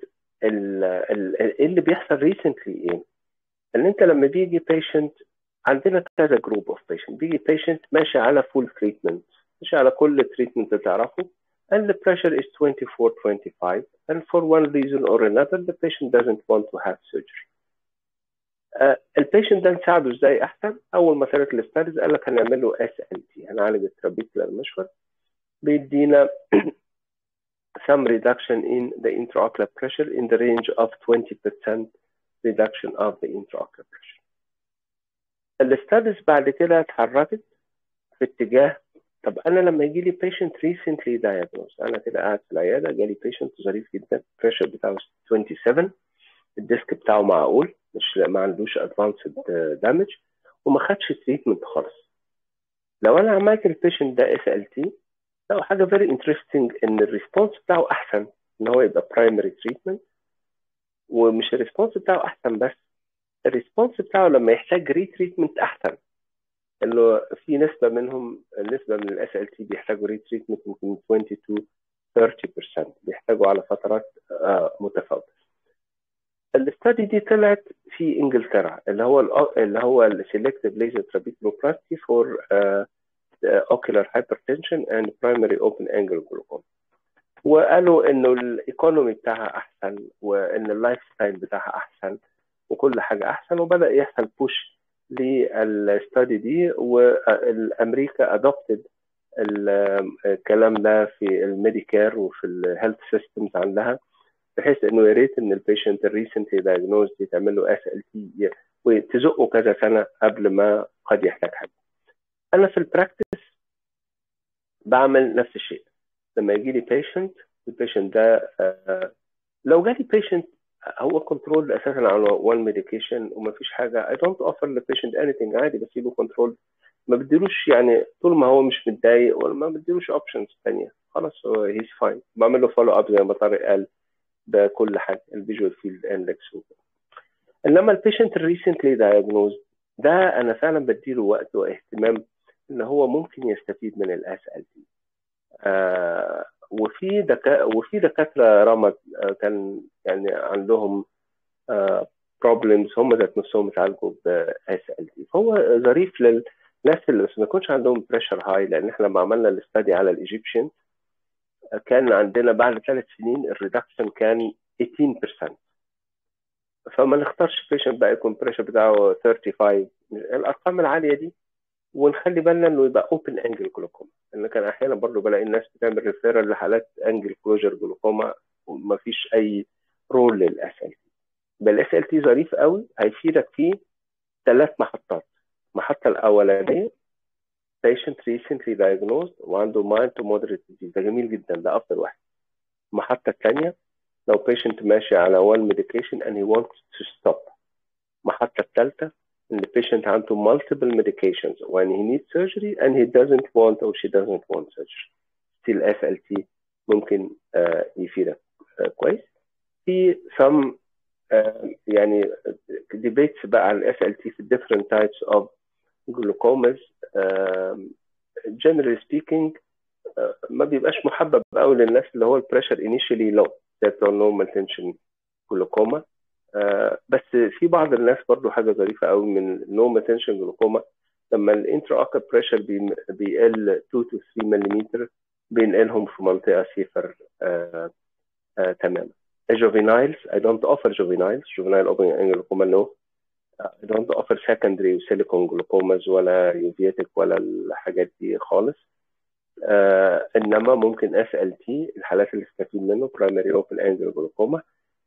ال- ال- ال- اللي بيحصل ريسنتلي ايه؟ ان انت لما بيجي بيشنت عندنا كذا جروب اوف بيشنت بيجي بيشنت ماشي على فول تريتمنت ماشي على كل تريتمنت تعرفه and the pressure is 24 25 and for one reason or another the patient doesn't want to have surgery uh, البيشنت ده نساعده إزاي أحسن؟ أول ما صارت الستاديز قال لك هنعمل له اس ال تي هنعالج الترابيكولار مشور بيدينا <clears throat> some reduction in the intraocular pressure in the range of 20% reduction of the intraocular pressure. الاستاديز بعد كده اتحركت في اتجاه طب أنا لما يجي لي patient recently diagnosed أنا كده قاعد في العيادة جالي patient ظريف جدا البريشر بتاعه 27 الديسك بتاعه معقول مش ما عندوش ادفانسد دامج وما خدش تريتمنت خالص. لو أنا عملت البيشنت ده اس ال تي لو حاجة فيري انترستنج إن الريسبونس بتاعه أحسن إن هو يبقى برايمري تريتمنت ومش الريسبونس بتاعه أحسن بس الريسبونس بتاعه لما يحتاج ري تريتمنت احسن انه في نسبة منهم النسبة من الاس ال تي بيحتاجوا ري تريتمنت ممكن 20 to 30% بيحتاجوا على فترات آه، متفاوتة. الاستادي دي طلعت في انجلترا اللي هو ال اللي هو السيلكتيف ليزر ترابيكولوبلاستي فور ocular hypertension and primary open angle glaucoma. وقالوا إنه الايكونومي بتاعها أحسن وإن اللايف ستايل بتاعها أحسن وكل حاجة أحسن وبدأ يحصل بوش للستادي دي والأمريكا ادوبتد الكلام ده في الميديكير وفي الهيلث سيستمز عندها. بحيث إنه يا ريت إن البيشنت الريسنتلي دايجنوز يتعمل له اس ال تي وتزقه كذا سنة قبل ما قد يحتاج حاجة. أنا في البراكتس بعمل نفس الشيء. لما يجي لي بيشنت البيشنت ده آه، لو جالي بيشنت هو كنترول أساسا على وان ميديكيشن وما فيش حاجة. اي دونت اوفر للبيشنت اني ثينج عادي بسيبه كنترول ما بديلوش يعني طول ما هو مش متضايق ولا ما بديلوش اوبشنز ثانية خلاص هيز فاين بعمل له فولو اب زي ما طارق قال. بكل حاجة الفيجوال فيلد اندكس إنما البيشنت الريسنتلي دايجنوز ده أنا فعلا بديله وقت واهتمام إن هو ممكن يستفيد من الاس ال تي آه وفي دكا وفي دكاترة رمد آه كان يعني عندهم بروبلمز هم ذات نفسهم اتعالجوا باس ال تي فهو ظريف للناس اللي ما يكونش عندهم بريشر هاي لأن إحنا لما عملنا الاستادي على الإيجيبشن كان عندنا بعد ثلاث سنين الريدكشن كان 18% فما نختارش بيشنت بقى يكون بريشر بتاعه 35 الأرقام العالية دي ونخلي بالنا إنه يبقى اوبن انجل جلوكوما لأن كان أحيانا برضه بلاقي الناس بتعمل ريفيرال لحالات انجل كلوجر جلوكوما وما فيش أي رول للاس ال تي بالاس ال تي ظريف قوي هيفيدك فيه ثلاث محطات. المحطة الأولانية patient recently diagnosed وعنده mild to moderate disease. ده جميل جدا ده افضل واحد. المحطه الثانيه لو patient ماشي على one medication and he wants to stop. المحطه الثالثه the patient عنده multiple medications. When he needs surgery and he doesn't want or she doesn't want surgery. Still SLT ممكن uh, يفيدك uh, كويس. في some uh, يعني debates بقى عن SLT في different types of جلوكوماز جنرالي سبيكينج ما بيبقاش محبب قوي للناس اللي هو البريشر انيشيالي لو ذات نورمال تنشن جلوكوما بس في بعض الناس برضو حاجة ظريفة قوي من نورمال تنشن جلوكوما لما الانترا اوكر بريشر بيقل 2 تو 3 ملم بينقلهم في منطقة سيفر uh, uh, تماما. الجوفينايلز اي دونت اوفر جوفينايلز. جوفينايل اوبن انجل جلوكوما نو I don't offer secondary silicone glaucomas ولا يوفيتك ولا الحاجات دي خالص آه انما ممكن تي الحالات اللي استفيد منه primary open angle glaucoma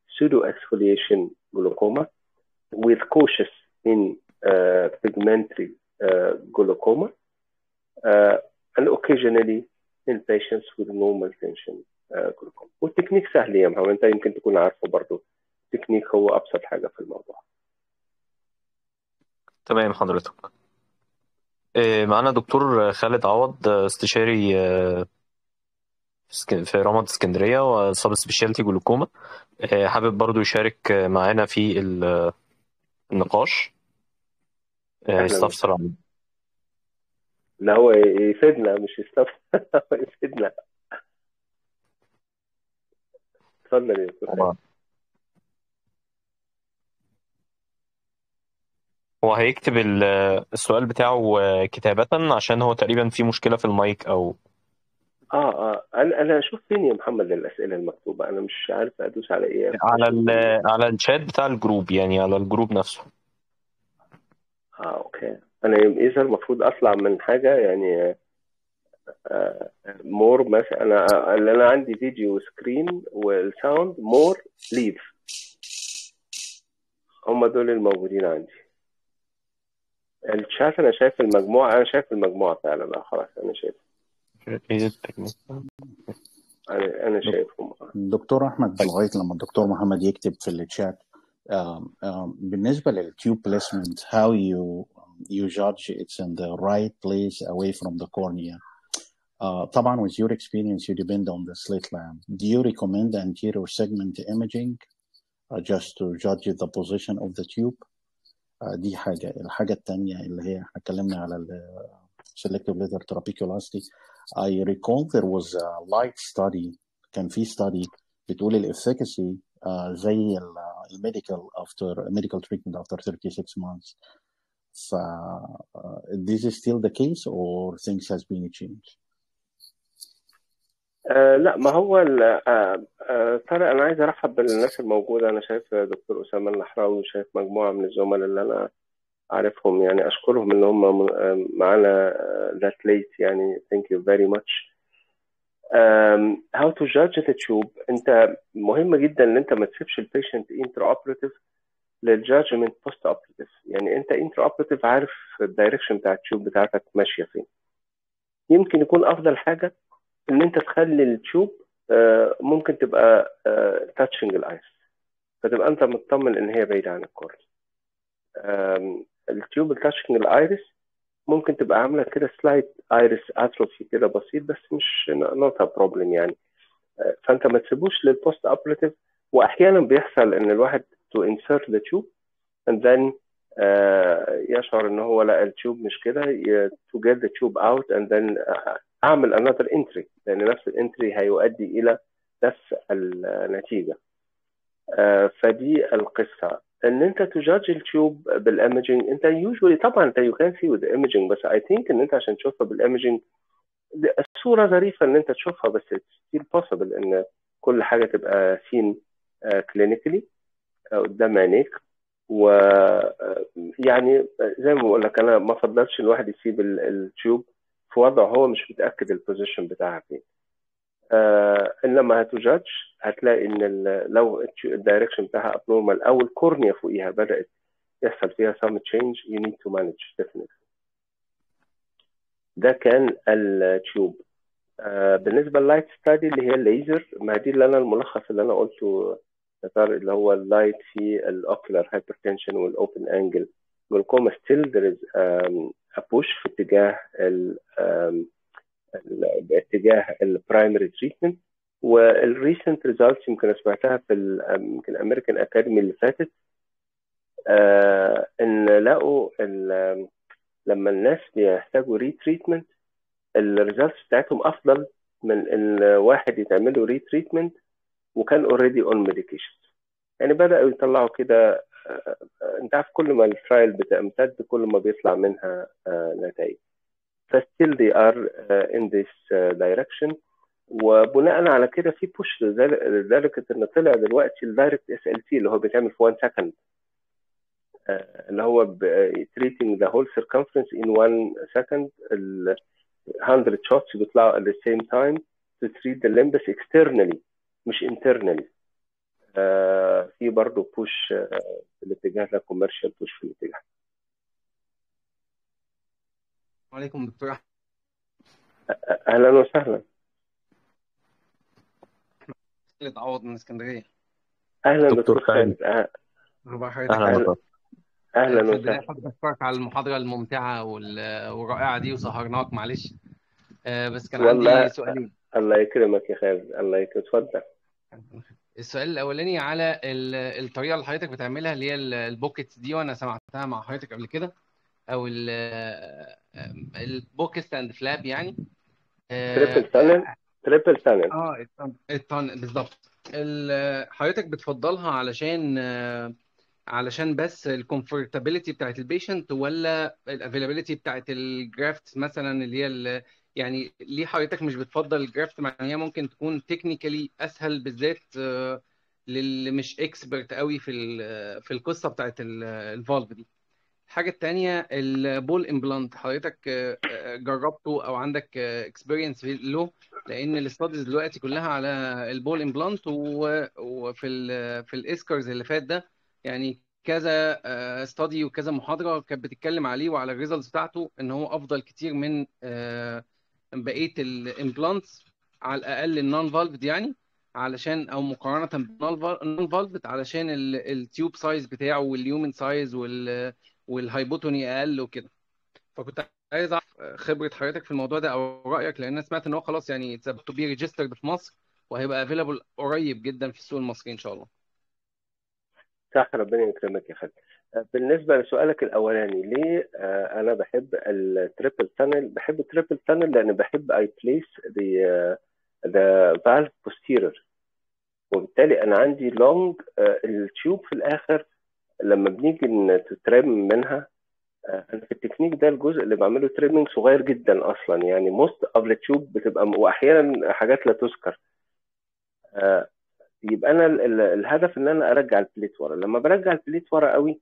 pseudo exfoliation glaucoma with cautious in uh, pigmentary uh, glaucoma uh, and occasionally in patients with normal tension uh, glaucoma والتكنيك سهل يا محمد انت يمكن تكون عارفه برضه التكنيك هو ابسط حاجة في الموضوع تمام حضرتك. آه، معانا دكتور خالد عوض آه، استشاري آه، في اسك- في رمض اسكندرية وسب سبيشاليتي جلوكوما. آه، حابب برضو يشارك آه، معانا في ال- النقاش. آه، أهلا. يستفسر عن لا هو يفيدنا مش يستفسر <laughs> يفيدنا. اتفضل يا دكتور. خالد هو هيكتب ال- السؤال بتاعه كتابة عشان هو تقريبا في مشكلة في المايك أو آه آه. أنا أنا أشوف فين يا محمد الأسئلة المكتوبة؟ أنا مش عارف أدوس على إيه. على أشوف ال ال... على الشات بتاع الجروب يعني على الجروب نفسه. آه أوكي. أنا إذا المفروض أطلع من حاجة يعني آه مور مثلا. أنا اللي أنا عندي فيديو سكرين والساوند مور ليف هم دول الموجودين عندي. الشات أنا شايف المجموعه أنا شايف المجموعه فعلا آه خلاص أنا شايف أنا أنا شايفهم آه. دكتور احمد لغايه لما الدكتور محمد يكتب في الشات um, um, بالنسبة للتيوب placement how you you judge it's in the right place away from the cornea uh, طبعا with your experience you depend on the slit lamp do you recommend anterior segment imaging uh, just to judge the position of the tube uh, دي حاجة الحاجة الثانية اللي هي إحنا اتكلمنا على selective laser trabeculostomy I recall there was a light study كان في study بتقول الافكاسي uh, زي ال- الميديكال after medical treatment after 36 months ف uh, this is still the case or things has been changed آه لا ما هو ال- آه آه طارق أنا عايز أرحب بالناس الموجودة. أنا شايف دكتور أسامة النحراوي وشايف مجموعة من الزملاء اللي أنا عارفهم. يعني أشكرهم إن هم معانا ذات ليت يعني you very much. um, how to judge the tube. أنت مهم جدا إن أنت ما تسيبش البيشنت انترا اوبراتيف للجادجمنت بوست اوبراتيف يعني أنت انترا اوبراتيف عارف الدايركشن بتاع التيوب بتاعتك ماشية فين. يمكن يكون أفضل حاجة إن أنت تخلي التيوب آه، ممكن تبقى تاتشنج الآيس. فتبقى أنت مطمن إن هي بعيدة عن الكورنيا آم، التيوب التاتشنج الآيرس ممكن تبقى عاملة كده سلايد ايرس اتروفي كده بسيط بس مش نوت بروبلم يعني. آه، فأنت ما تسيبوش للبوست اوبراتيف وأحيانا بيحصل إن الواحد تو انسرت ذا تيوب then آه، يشعر إن هو لا التيوب مش كده get the tube out and then آه، أعمل another entry لأن نفس الانتري هيؤدي إلى نفس النتيجة. آه، فدي القصة. إن أنت تجادج التيوب بالايمجنج أنت يوجوالي طبعا أنت يو كان سي وذ ايمجنج بس اي ثينك إن أنت عشان تشوفها بالايمجنج الصورة ظريفة إن أنت تشوفها بس ستيل بوسيبل إن كل حاجة تبقى سين كلينيكالي قدام عينيك. و آه، يعني زي ما بقول لك أنا ما أفضلش الواحد يسيب ال- التيوب في وضع هو مش متأكد البوزيشن بتاعها فين آه إنما هتجادج هتلاقي إن لو الدايركشن بتاعها ابنورمال أو الكورنيا فوقيها بدأت يحصل فيها some change you need to manage ده كان التيوب. آه بالنسبة لللايت ستادي اللي هي الليزر ما دي اللي أنا الملخص اللي أنا قلته طارق اللي هو اللايت في الاوكلر هايبرتنشن والاوبن انجل جلوكوما ستيل there is push في اتجاه ال باتجاه البرايمري تريتمنت والريسنت ريزلتس يمكن سمعتها في يمكن امريكان اكاديمي اللي فاتت آه إن لقوا لما الناس بيحتاجوا ري تريتمنت الريزلتس بتاعتهم أفضل من إن واحد يتعمل له ري تريتمنت وكان اوريدي اون ميديكيشن يعني بدأوا يطلعوا كده انت عارف كل ما الترايل بتمتد كل ما بيطلع منها آه، نتائج. فستيل uh, in this uh, direction. وبناء على كده في بوش لدرجه إن طلع دلوقتي الدايركت اس ال تي اللي هو بيتعمل في 1 سكند اللي هو treating the whole circumference in 1 second. ال 100 shots بيطلعوا at the same time to treat the limbus externally مش internally. آه، في برضه بوش في الاتجاه ده كوميرشال بوش في الاتجاه. عليكم دكتور أحمد. أهلا وسهلا. خالد عوض من اسكندرية. أهلا دكتور خالد أه- حضرتك أهلا؟ أهلا. وسهلا. أهلا وسهلا. حابب أشكرك على المحاضرة الممتعة وال- والرائعة دي وسهرناك معلش. آه، بس كان عندي والله سؤالين. الله يكرمك يا خالد. الله يكرمك. اتفضل السؤال الأولاني على ال- الطريقة اللي حضرتك بتعملها اللي هي ال- البوكيتس دي وأنا سمعتها مع حضرتك قبل كده أو البوكيت أند فلاب يعني. تريبل آه تانل تريبل تانل آه، الطن الطن بالظبط. ال- حضرتك بتفضلها علشان آه، علشان بس الكومفورتابيلتي بتاعت البيشنت ولا الأفيلابيلتي بتاعت الجرافت مثلا اللي هي يعني ليه حضرتك مش بتفضل الجرافت مع إن هي ممكن تكون تكنيكالي أسهل بالذات آه، للي مش اكسبرت قوي في ال- في القصة بتاعت ال- الفالف دي. الحاجة التانية البول امبلانت حضرتك آه، آه، جربته أو عندك اكسبيرينس له؟ لأن الاستاديز دلوقتي كلها على البول امبلانت وفي ال في الاسكرز اللي فات ده. يعني كذا استادي وكذا محاضرة كانت بتتكلم عليه وعلى الريزلتس بتاعته إن هو أفضل كتير من بقية الامبلانتس على الأقل النون فالفد يعني علشان أو مقارنة بالنون فالفد علشان التيوب سايز بتاعه واليومن سايز وال والهايبوتوني أقل وكده. فكنت عايز أعرف خبرة حضرتك في الموضوع ده أو رأيك لأن أنا سمعت إن هو خلاص يعني تو بي ريجسترد في مصر وهيبقى افيلابل قريب جدا في السوق المصري إن شاء الله. صح ربنا يكرمك يا خالد. بالنسبة لسؤالك الأولاني ليه آه، أنا بحب التريبل تانل بحب التريبل تانل لأن بحب I place the the valve وبالتالي أنا عندي long آه، التيوب في الآخر لما بنيجي نترم منها آه، أنا في التكنيك ده الجزء اللي بعمله تريمنج صغير جدا أصلا. يعني of the tube بتبقى وأحيانا حاجات لا تذكر. يبقى ال- الهدف إن أنا أرجع البليت ورا. لما برجع البليت ورا قوي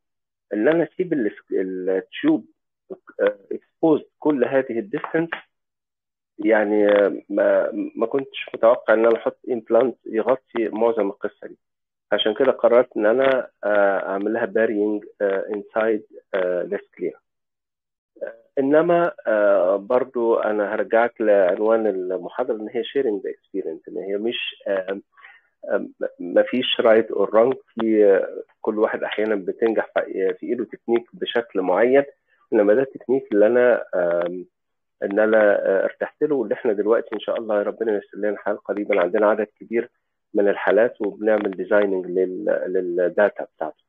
إن أنا أسيب ال- التيوب اكسبوز كل هذه الديستنس يعني آه، ما ما كنتش متوقع إن أنا أحط امبلانت يغطي معظم القصة دي. عشان كده قررت إن أنا آه، أعمل لها بارينج انسايد ليس كلير إنما آه، برضو أنا هرجعك لعنوان المحاضرة إن هي شيرنج ذا اكسبيرينس إن هي مش آه، ما فيش رايت اور رونج في كل واحد أحيانا بتنجح في في إيده تكنيك بشكل معين. إنما ده التكنيك اللي أنا إن أنا آه، ارتحت له واللي إحنا دلوقتي إن شاء الله ربنا ييسر لنا الحال. قريبا عندنا عدد كبير من الحالات وبنعمل ديزايننج للداتا بتاعته.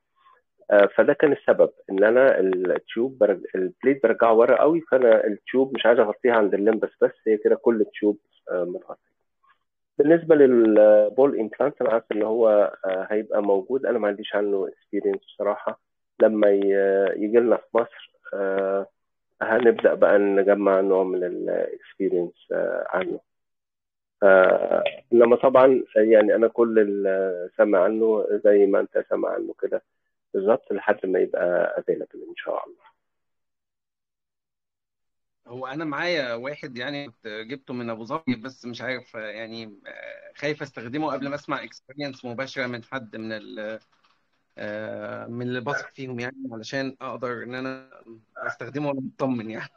آه، فده كان السبب إن أنا التيوب برج... البليت برجعه ورا قوي. فأنا التيوب مش عايز أغطيها عند اللمبس بس هي كده كل التيوب آه، متغطيه بالنسبة للبول امبلانت أنا عارف ان هو آه، هيبقى موجود. أنا ما عنديش عنه اكسبيرينس بصراحه لما يجي لنا في مصر آه، هنبدأ بقى نجمع نوع من الاكسبيرينس عنه. آه، إنما طبعا يعني أنا كل اللي سامع عنه زي ما أنت سامع عنه كده بالظبط لحد ما يبقى افيلبل إن شاء الله. هو أنا معايا واحد يعني كنت جبته من أبو ظبي بس مش عارف آه، يعني آه، خايف أستخدمه قبل ما أسمع اكسبيرينس مباشرة من حد من ال آه، من اللي بثق فيهم يعني علشان أقدر إن أنا أستخدمه وأنا مطمن يعني.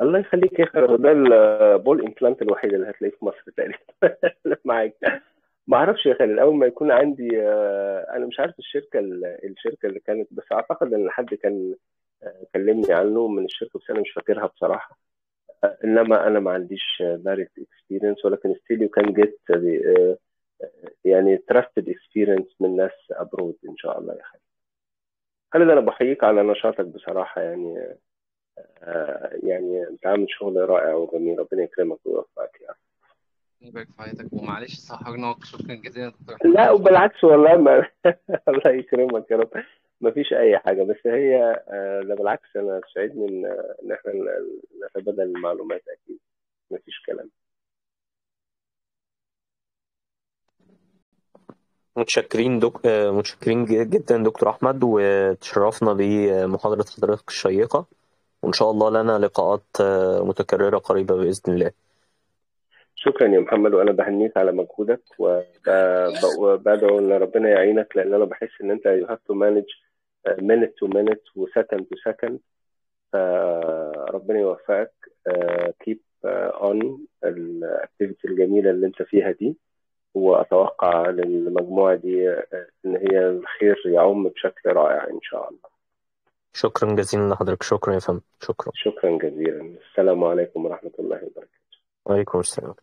الله يخليك يا أخي ده البول امبلانت الوحيد اللي هتلاقيه في مصر تقريبا. <laughs> معاك. ما أعرفش يا خالد أول ما يكون عندي آه، أنا مش عارف الشركة الشركة اللي كانت بس أعتقد إن حد كان آه، كلمني عنه من الشركة بس أنا مش فاكرها بصراحة. إنما أنا ما عنديش دايركت اكسبيرينس ولكن ستيل يو كان جيت يعني تراستد اكسبيرينس من ناس ابرود إن شاء الله يا خالد. خالد أنا بحييك على نشاطك بصراحة يعني يعني أنت عامل شغل رائع وجميل. ربنا يكرمك ويوفقك يا رب. يبارك في حياتك. ومعلش سهرناك شكرا جزيلا. دكتور لا وبالعكس والله ما <laughs> الله يكرمك يا رب. ما فيش أي حاجة بس هي آه، ده بالعكس أنا سعيدني ان إن إحنا نتبادل المعلومات أكيد ما فيش كلام. متشكرين دك... آه، متشكرين جدا دكتور أحمد وتشرفنا بمحاضرة حضرتك الشيقة وإن شاء الله لنا لقاءات آه، متكررة قريبة بإذن الله. شكرا يا محمد وأنا بهنيك على مجهودك وب- وبدعو إن ربنا يعينك لأن أنا بحس إن أنت you have to manage minute to minute و second to second فربنا يوفقك. كيب اون الاكتيفيتي الجميلة اللي انت فيها دي. وأتوقع للمجموعة دي آه، إن هي الخير يعم بشكل رائع إن شاء الله. شكرا جزيلا لحضرتك. شكرا يا فندم. شكرا. شكرا جزيلا. السلام عليكم ورحمة الله وبركاته. وعليكم السلام.